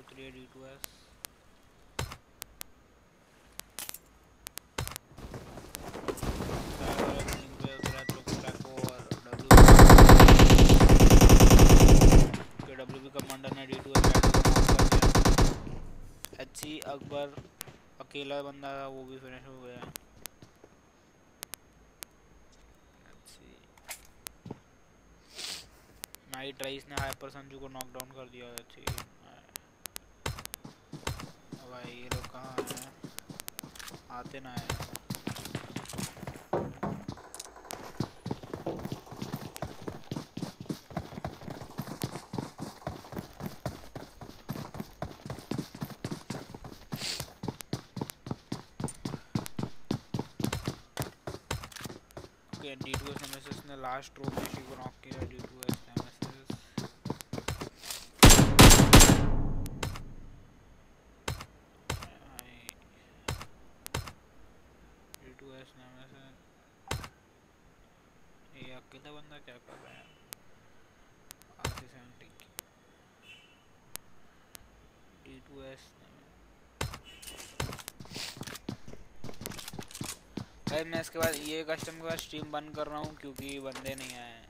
ने डी टू एस अकबर अकेला बंदा था, वो भी फिनिश हो गया। नाइट राइस ने हाइपर संजू को नॉकडाउन कर दिया अच्छी भाई, ये लोग कहाँ हैं? आते ना है। डी टू एस नेमेसिस ने लास्ट रो में को नॉक किया D two S nemesis D two S nemesis ये अकेला बंदा क्या कर रहा है RC seventy D two S भाई मैं इसके बाद ये कस्टम के स्ट्रीम बंद कर रहा हूँ क्योंकि बंदे नहीं आए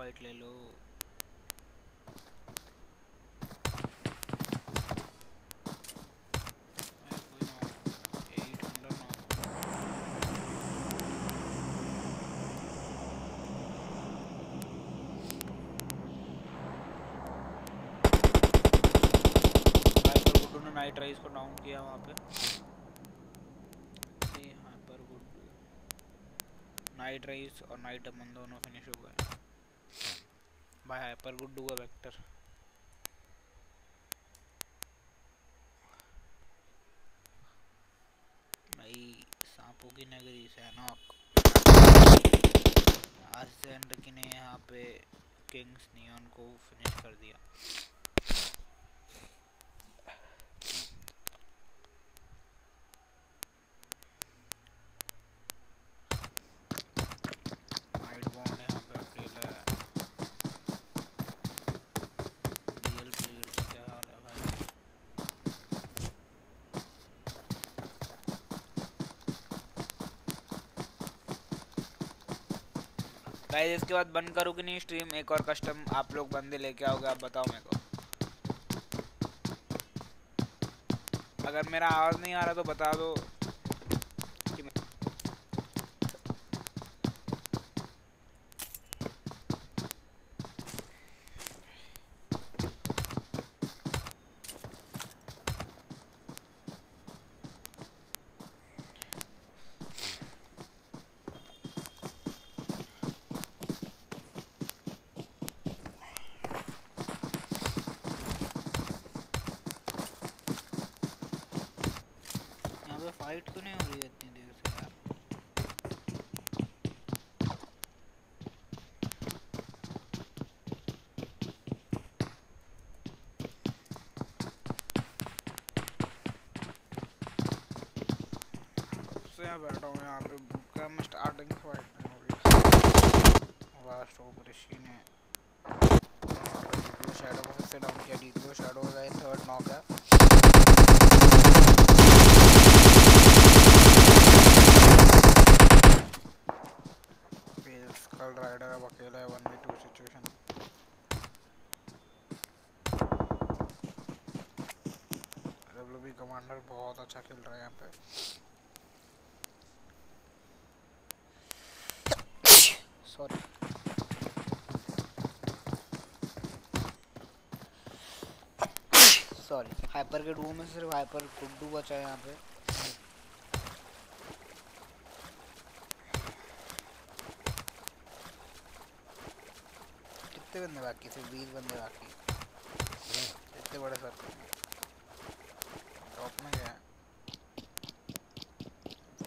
फाइट ले लो। अरे कोई ना, 800 ना। हाइपर गुड्डू ने नाइट राइज को डाउन किया वहाँ पे। नाइट राइज और नाइट अमन दोनों फिनिश हो गए। गुड्डू का वेक्टर भाई, सांपों की नगरी सैनॉक आर्सेंड की ने यहाँ पे किंग्स नियॉन को फिनिश कर दिया नाइट बॉन्ड यहाँ पे अकेला है रियल प्लेयर का क्या हाल है भाई गाइस इसके बाद बंद करूँ कि नहीं स्ट्रीम एक और कस्टम आप लोग बंदे लेके आओगे, आप बताओ मेरे को। अगर मेरा आवाज़ नहीं आ रहा तो बता दो कि मैं- यहाँ पे फाइट क्यों नहीं हो रही है इतनी देर से यार से यहाँ बैठा हूँ यहाँ पे भूखा मैं स्टार्टिंग से फाइट नहीं हो रही लास्ट ओवर ऋषि ने शैडो को फिर से डाउन किया डीपीओ शैडो का थर्ड नॉक है स्कल राइडर अब अकेला है one two situation WB commander बहुत अच्छा खेल रहा है यहाँ पे सॉरी सॉरी हाइपर के रूम में सिर्फ़ हाइपर कुड्डू बचा है यहाँ पे। कितने बंदे बाकी थे? बीस बंदे बाकी इतने बड़े सर्कल में टॉप में गया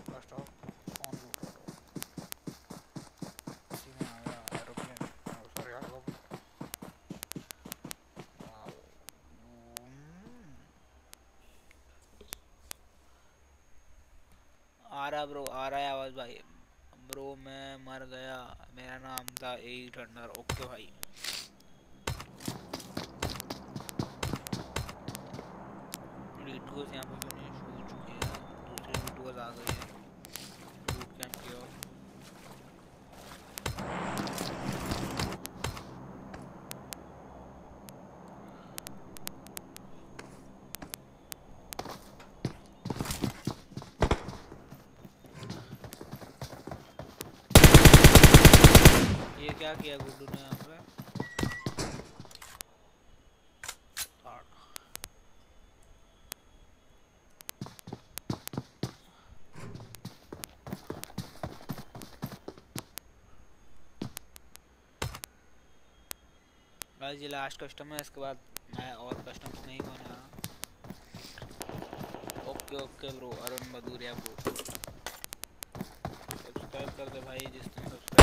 फ़र्स्ट ऑफ़ ऑन रूट सीधे आ गया एरोप्लेन सॉरी आ गया वाओ रहा ब्रो आ रहा है आवाज़ भाई। ब्रो मैं मर गया। मेरा नाम था एट हंड्रेड ओके भाई वीडियोस यहाँ पे फिनिश हो चुके हैं दूसरी वीडियोस आ गई है बूट कैंप की और ये क्या किया गुड्डू ने यहाँ पे? Third. ये लास्ट कस्टम है इसके बाद मैं और कस्टम्स नहीं वाला okay okay bro Arun Madhuria bro subscribe कर दे भाई, जिसने subscribe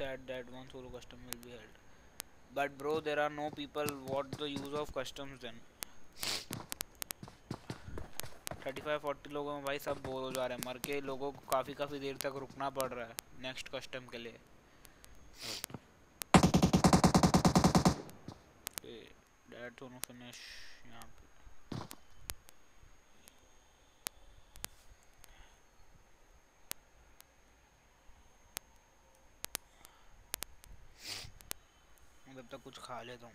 said that one solo custom will be held. But bro, there are no people. What the use of customs then? 35 40 लोगों में भाई सब बोर हो जा रहे हैं मर के लोगों को काफ़ी काफ़ी देर तक रुकना पड़ रहा है नेक्स्ट कस्टम के लिए डेट दोनों फिनिश यहाँ पे जब तक कुछ खा लेता हूँ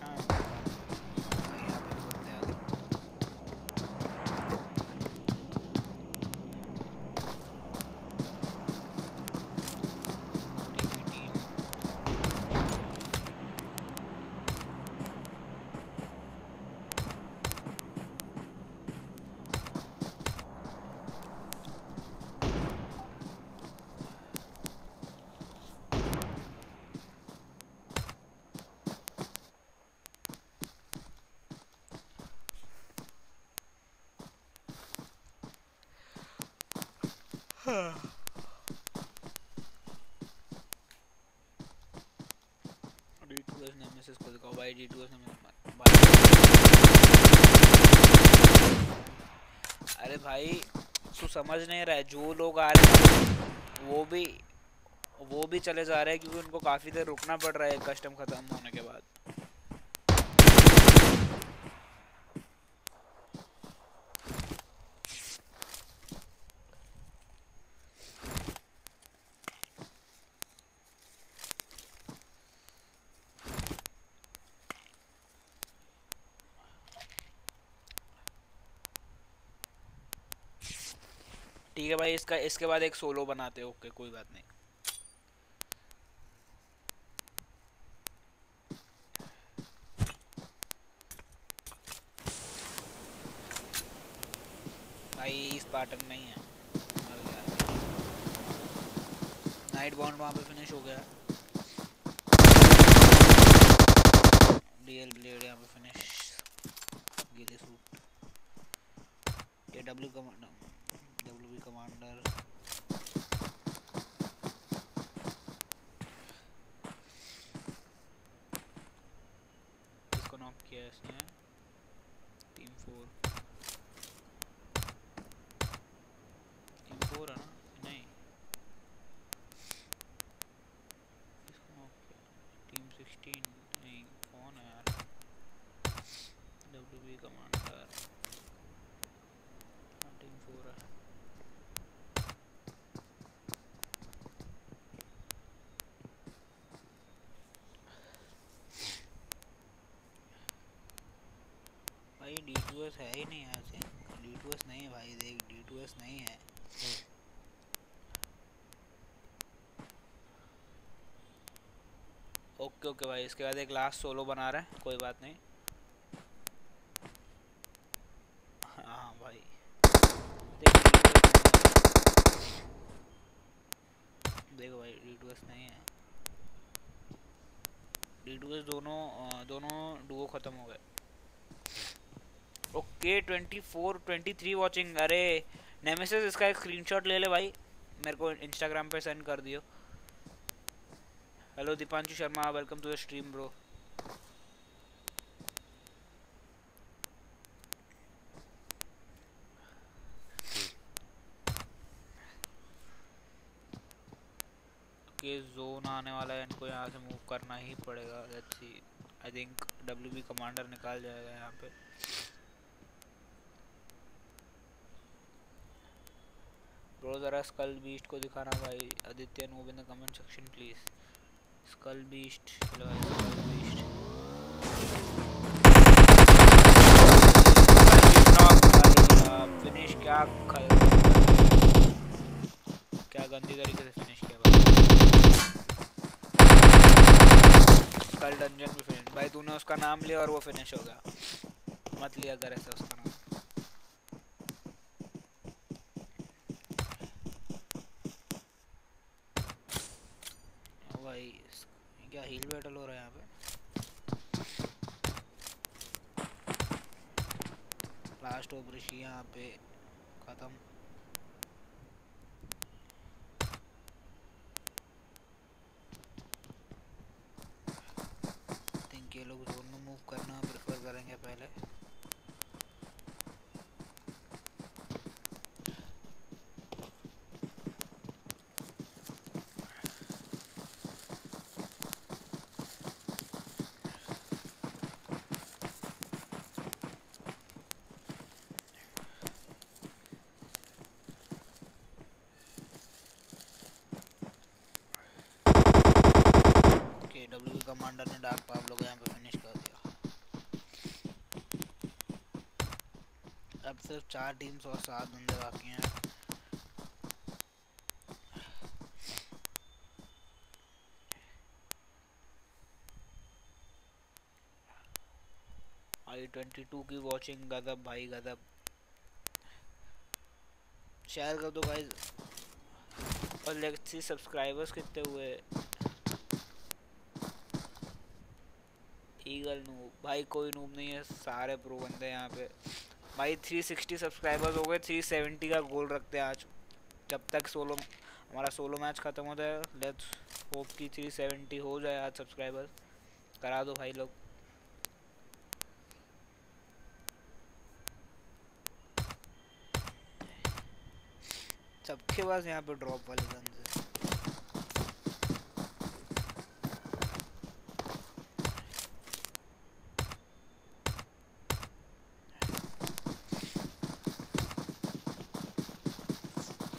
हाँ, यहाँ पे बोलते हैं आगे। टीम D2S नेमेसिस को दिखाओ भाई D2S नेमेसिस भाई अरे भाई, तू समझ नहीं रहा है, जो लोग आ रहे हैं, वो भी वो भी चले जा रहे हैं क्योंकि उनको काफ़ी देर रुकना पड़ रहा है कस्टम ख़त्म होने के बाद। ठीक है भाई, इसका, इसके बाद एक सोलो बनाते हैं। ओके, कोई बात नहीं। भाई स्पार्टन नहीं है नाइट बॉन्ड वहाँ पे फिनिश हो गया। डीएल ब्लेड यहाँ पे फिनिश गिली सूट ये डब्ल्यू कमांडर कमांडर इसको नॉक किया है इसने टीम फोर टीम फोर है ना नहीं इसको नॉक किया टीम सिक्सटीन नहीं कौन है यार डब्ल्यू बी कमांडर हाँ टीम फोर है भाई डी है ही नहीं यहाँ से डी नहीं है भाई, देख डी नहीं है। ओके ओके भाई, इसके बाद एक लास्ट सोलो बना रहा है, कोई बात नहीं हाँ हाँ भाई देख D2S नहीं है। देखो भाई डी टू एस नहीं है डी टू एस दोनों अ, दोनों डुओ ख़त्म हो गए okay twenty four twenty three watching अरे नेमेसिस इसका एक स्क्रीनशॉट ले ले भाई। मेरे को इंस्टाग्राम पे सेंड कर दियो। Hello Deepanshu Sharma welcome to the stream bro के जोन आने वाला है, इनको यहाँ से मूव करना ही पड़ेगा। Let's see I think W commander निकाल जाएगा यहाँ पे। ब्रो ज़रा स्कल बीस्ट को दिखाना भाई। Aditya noob in the comment section please skull beast skull beast finish क्या क्या गंदी तरीके से फिनिश किया भाई। कल डंजन भी फिनिश भाई तूने उसका नाम लिया और वो फिनिश हो गया। मत लिया कर ऐसे उसका नाम ओ भाई इस- क्या हील बैटल हो रहा है यहाँ पे। लास्ट ऑपरेशन यहाँ पे खत्म थिंक ये लोग जोन में मूव करना प्रेफर करेंगे पहले के डब्ल्यू कमांडर ने डार्क पाब्लो को यहाँ पे फिनिश कर दिया। अब सिर्फ़ चार टीम्स और सात बंदे बाकी हैं। आई ट्वेंटी टू की वॉचिंग गदब भाई, गदब। शेयर कर दो भाई और लेट्स सी सब्सक्राइबर्स कितने हुए? ईगल नूब भाई, कोई नूब नहीं है, सारे प्रो बंदे यहाँ पे। भाई 360 सब्सक्राइबर्स हो गए 370 का गोल रखते हैं आज। जब तक सोलो हमारा सोलो मैच खत्म होता है लेट्स होप कि 370 हो जाए आज सब्सक्राइबर्स करा दो भाई लोग। सबके पास यहाँ पे ड्रॉप वाले गन्स है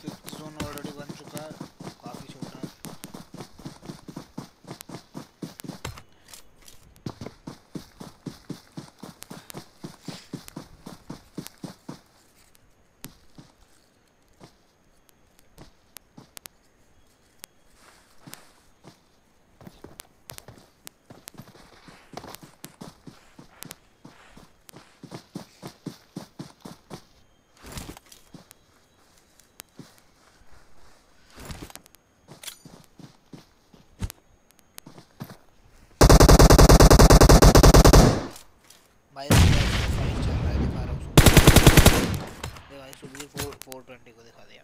फिफ्थ जोन ऑलरेडी बन चुका है काफ़ी छोटा है भाई फाइट चल रहा है दिखा रहा हूँ सुबह ये भाई सुबह फोर फोर ट्वेंटी को दिखा दिया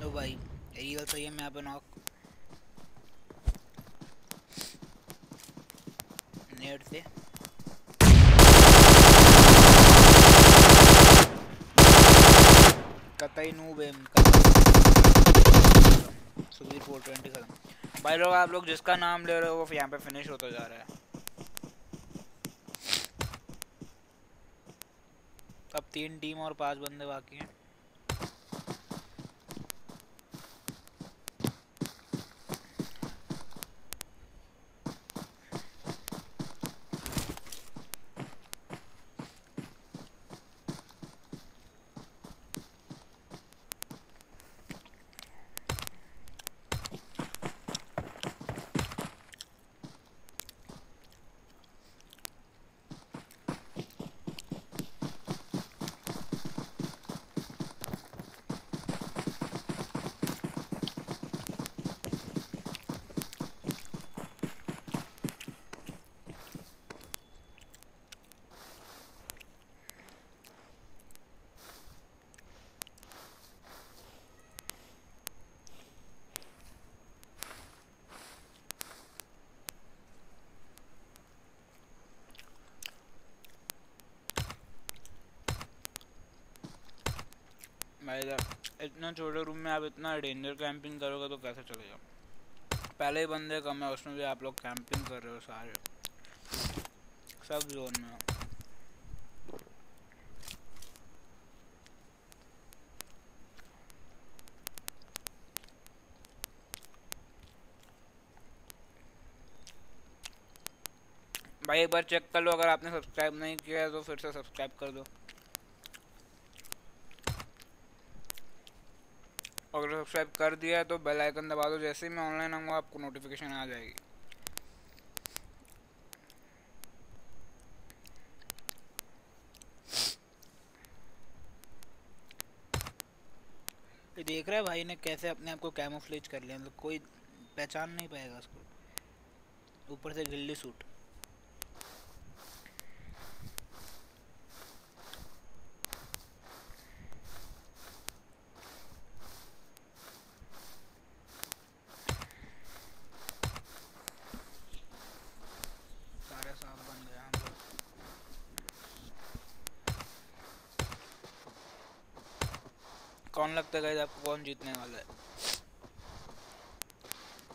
लो भाई नेट से कतई नूब है सुबीर फोर ट्वेंटी खत्म भाई लोग आप लोग जिसका नाम ले रहे हो वो यहाँ पे फिनिश होता जा रहा है अब तीन टीम और पाँच बंदे बाकी हैं भाई साहब इतना छोटे रूम में आप इतना डेंजर कैंपिंग करोगे तो कैसे चलेगा पहले ही बंदे कम है, उसमें भी आप लोग कैंपिंग कर रहे हो सारे। सब जोन में भाई एक बार चेक कर लो, अगर आपने सब्सक्राइब नहीं किया है तो फिर से सब्सक्राइब कर दो। अगर सब्सक्राइब कर दिया है तो बेल आइकन दबा दो, जैसे ही मैं ऑनलाइन आऊँगा, आपको नोटिफिकेशन आ जाएगी। ये देख रहा है भाई ने कैसे अपने आप को कैमोफ्लेज कर लिया मतलब कोई पहचान नहीं पाएगा उसको। ऊपर से गिल्ली सूट सारे सांप बन गए हम लोग कौन लगता है आपको कौन जीतने वाला है?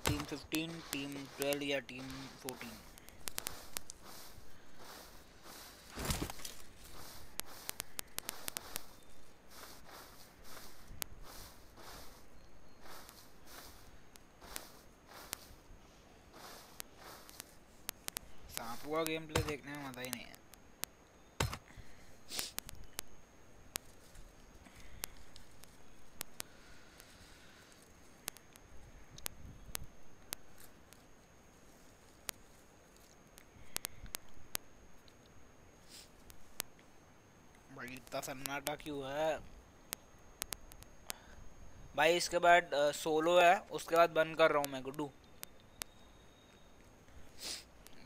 टीम 15 टीम 12 या टीम 14 सांपों का गेम प्ले देखने में मज़ा ही नहीं है इतना सन्नाटा क्यों है? भाई, इसके बाद सोलो है, उसके बाद बंद कर रहा हूँ मैं, गुड्डू।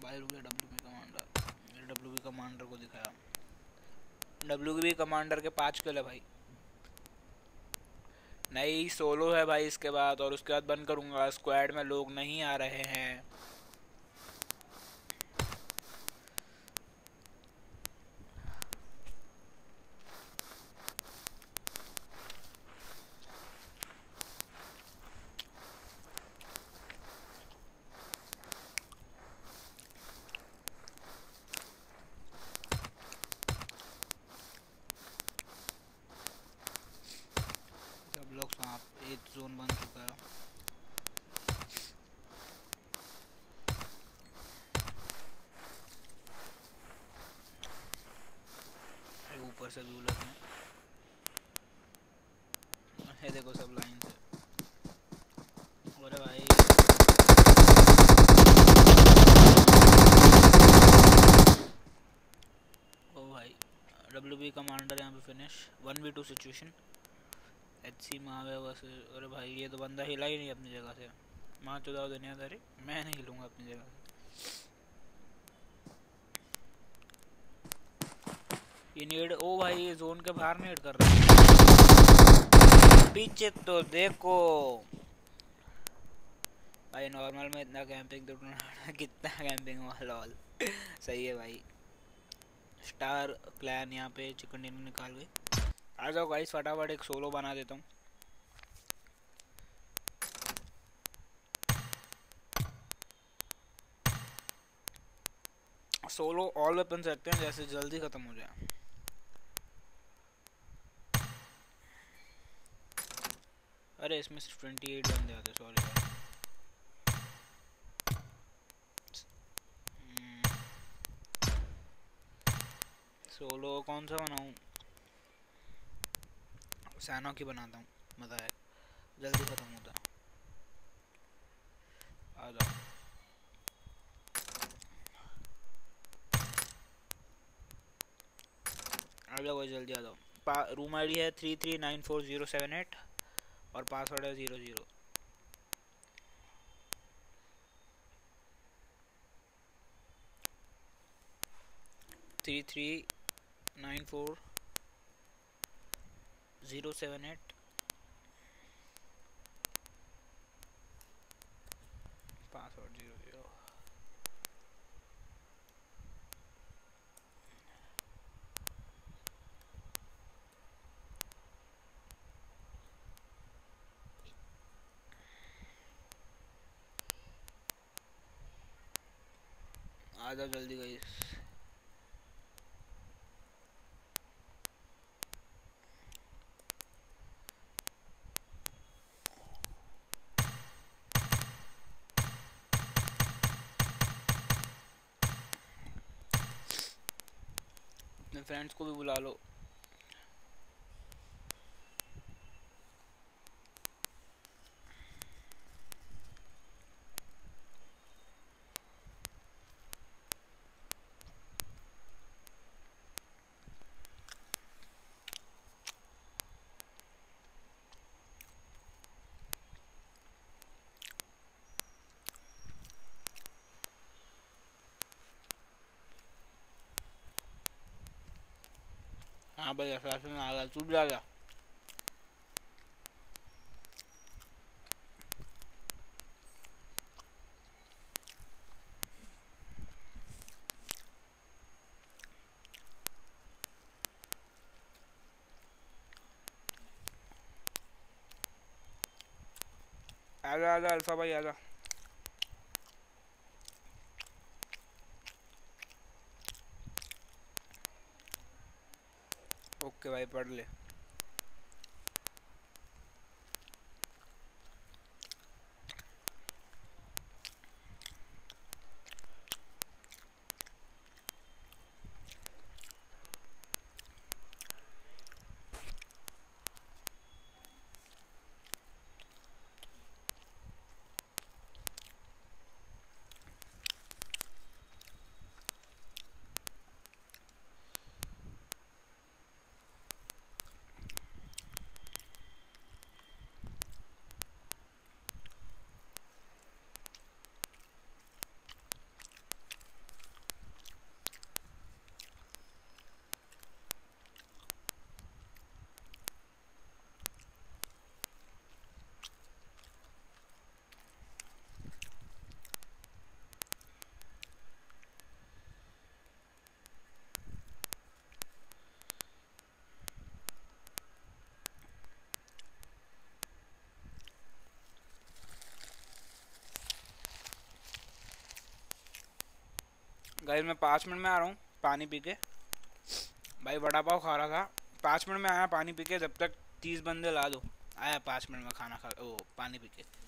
भाई, रुक W B commander W B commander को दिखाया। डब्ल्यू बी कमांडर के पाँच किल है भाई। नहीं सोलो है भाई इसके बाद, और उसके बाद बंद करूँगा। स्क्वाड में लोग नहीं आ रहे हैं सब लोग सांप एक जोन बन चुका है ये ऊपर से भी उलट में ये देखो सब लाइन से अरे भाई ओ भाई डब्ल्यू बी कमांडर यहाँ पे finish one B two situation H C महावे बस अरे भाई ये तो बंदा हिला ही नहीं अपनी जगह से माँ चुदाओ दुनियादारी मैं नहीं हिलूँगा अपनी जगह ये नीड ओ भाई जोन के बाहर नीड कर रहा है। पीछे तो देखो। भाई नॉर्मल में इतना कैंपिंग तो कितना कैंपिंग वाला वाल सही है भाई। स्टार क्लैन यहाँ पे चिकन डिनर निकाल गए। आ जाओ गाइस फटाफट एक सोलो बना देता हूँ। सोलो ऑल वेपन्स रखते हैं, जैसे जल्दी खत्म हो जाए। अरे, इसमें सिर्फ़ ट्वेंटी एट बंदे आते सॉरी सोलो कौन सा बनाऊँ? सैनो की बनाता हूँ, मज़ा है जल्दी ख़त्म होता आ जाओ। जाओ भाई जल्दी आ जाओ। रूम आईडी है three three nine four zero seven eight और पासवर्ड है zero zero three three nine four zero seven eight password zero zero आ जाओ जल्दी गई फ्रेंड्स को भी बुला लो। हाँ भाई असलासन आ गया तू भी आ गया भाई मैं पाँच मिनट में आ रहा हूँ पानी पी के। भाई, वड़ा पाव खा रहा था। पाँच मिनट में आया, पानी पी के, जब तक तीस बंदे ला दो। आया पाँच मिनट में खाना खा, ओ, पानी पी के।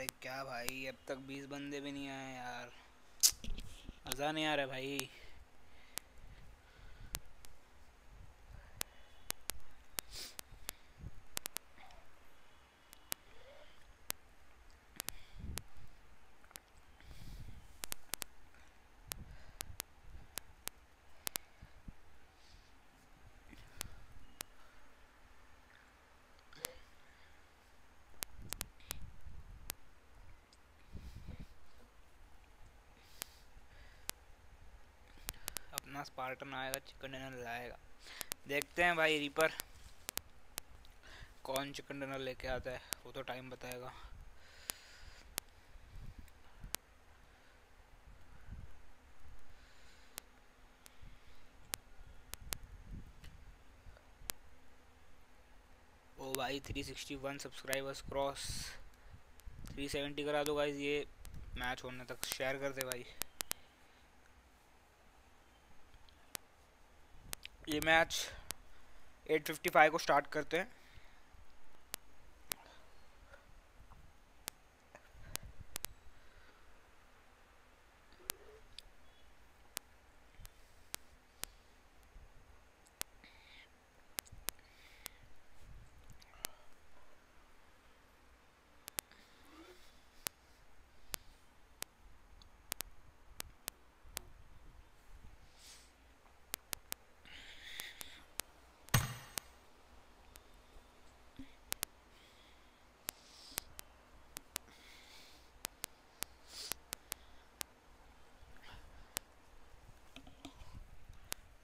अरे क्या भाई, अब तक बीस बंदे भी नहीं आए यार। मज़ा नहीं आ रहा भाई। अपना स्पार्टन आएगा चिकन डिनर लाएगा। देखते हैं भाई रीपर कौन चिकन डिनर लेके आता है, वो तो टाइम बताएगा। ओ भाई 361 सब्सक्राइबर्स क्रॉस 370 करा दो गाइज़ ये मैच होने तक। शेयर कर दे भाई। ये मैच 8:55 को स्टार्ट करते हैं।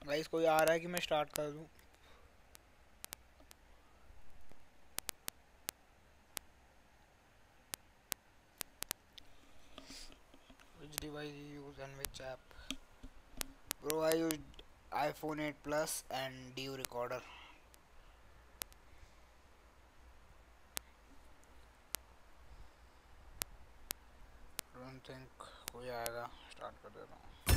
गाइस कोई आ रहा है कि मैं स्टार्ट कर दूँ? Which device you use and which app bro I use iPhone 8 plus and DU recorder don't think कोई आएगा. स्टार्ट कर देता हूँ.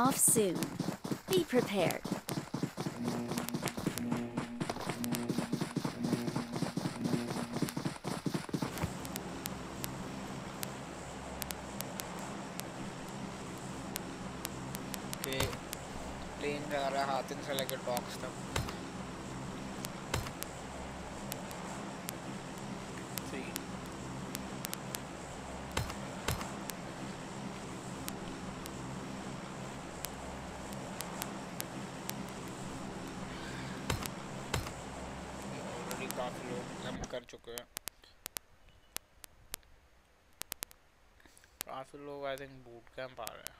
off soon. Be prepared. काफ़ी लोग आई थिंक बूट कैंप आ रहे हैं।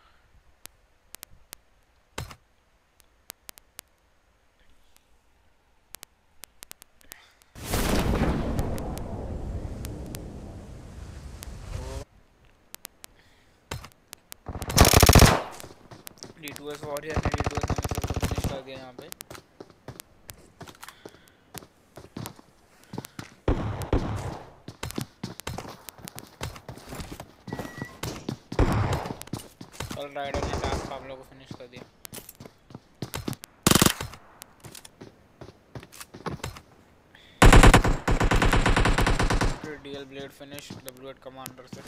D two S warrior D two S यहाँ पे। कल राइडर ने टास्क पाब्लो को फिनिश कर दिया। DL blade finish W eight commander से।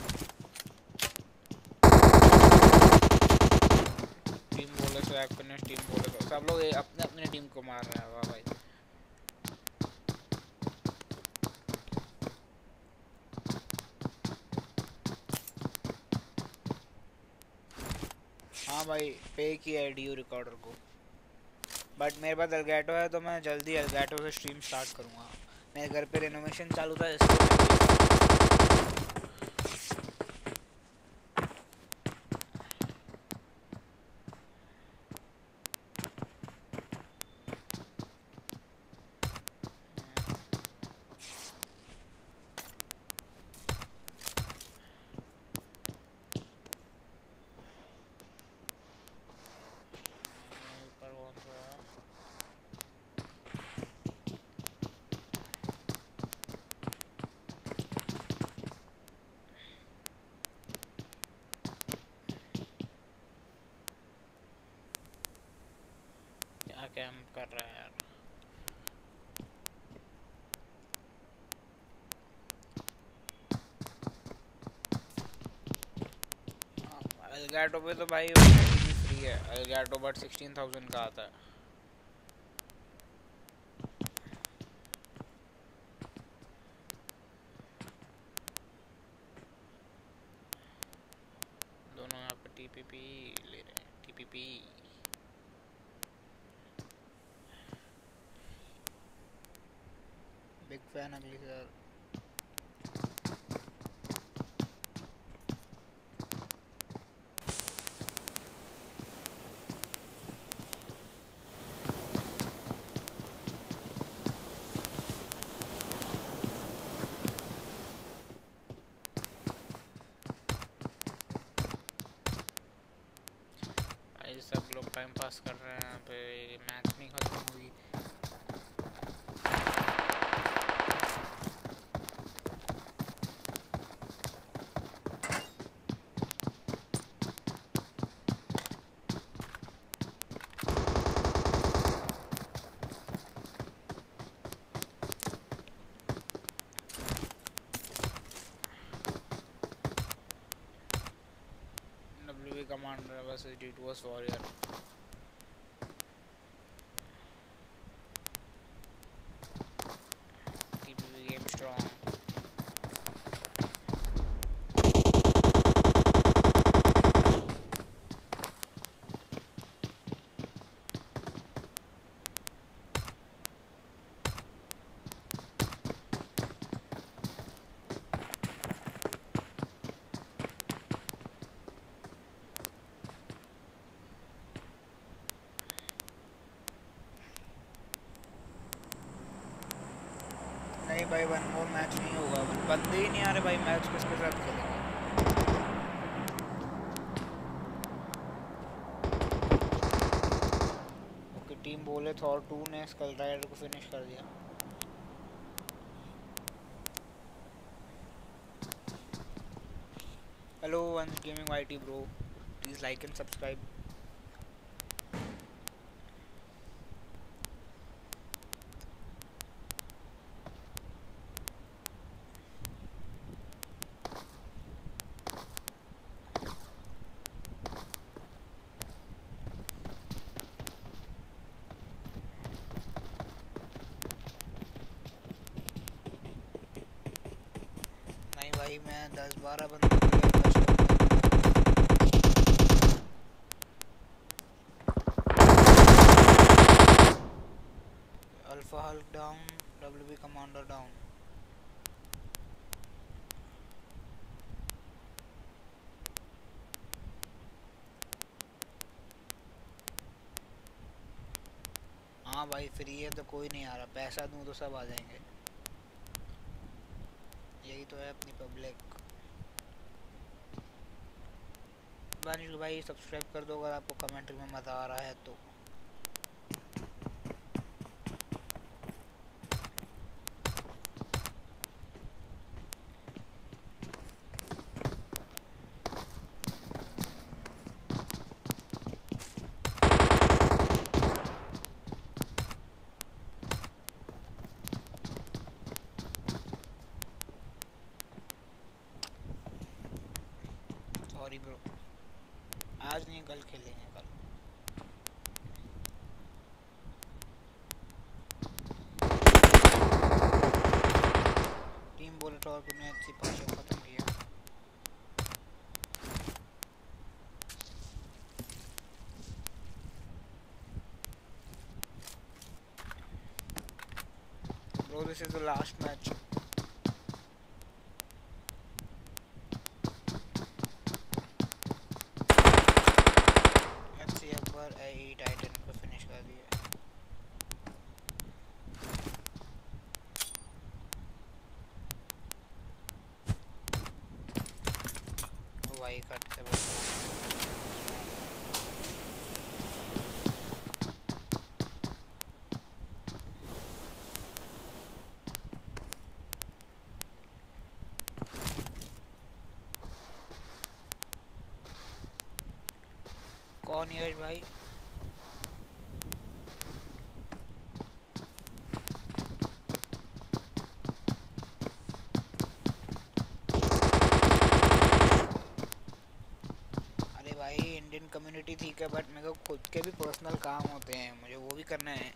टीम बोले से एक्ट फिनिश टीम बोले सब लोग अपने अपने टीम को मार रहे हैं, वाह भाई। पे किया है डी रिकॉर्डर को। बट मेरे पास अलगैटो है तो मैं जल्दी अलगैटो से स्ट्रीम स्टार्ट करूँगा। मेरे घर पे रेनोवेशन चालू था, इसलिए ऊपर कौन सा है? कैंप कर रहा है यार। अलगैटो पे तो भाई फ्री है। अलगैटो बट सिक्सटीन थाउज़ेंड का आता है। पास कर रहे हैं यहाँ पे मैच नहीं खत्म हुई commander versus D2S warrior TPV game strong नहीं भाई वन मोर मैच नहीं होगा बंदे ही नहीं आ रहे भाई मैच किसके साथ खेलेंगे? ओके टीम बोले थॉर टू ने स्कल राइडर को फिनिश कर दिया। Hello once gaming YT bro please like and subscribe नहीं भाई मैं दस बारह बंदों। Alpha hulk down W B commander down हाँ भाई फ्री है तो कोई नहीं आ रहा पैसा दूँ तो सब आ जाएँगे यही तो है अपनी पब्लिक बानिश भाई सब्सक्राइब कर दो अगर आपको कमेंट्री में मज़ा आ रहा है तो। Is the last match. अरे भाई इंडियन कम्युनिटी ठीक है बट मेरे को खुद के भी पर्सनल काम होते हैं, मुझे वो भी करना है।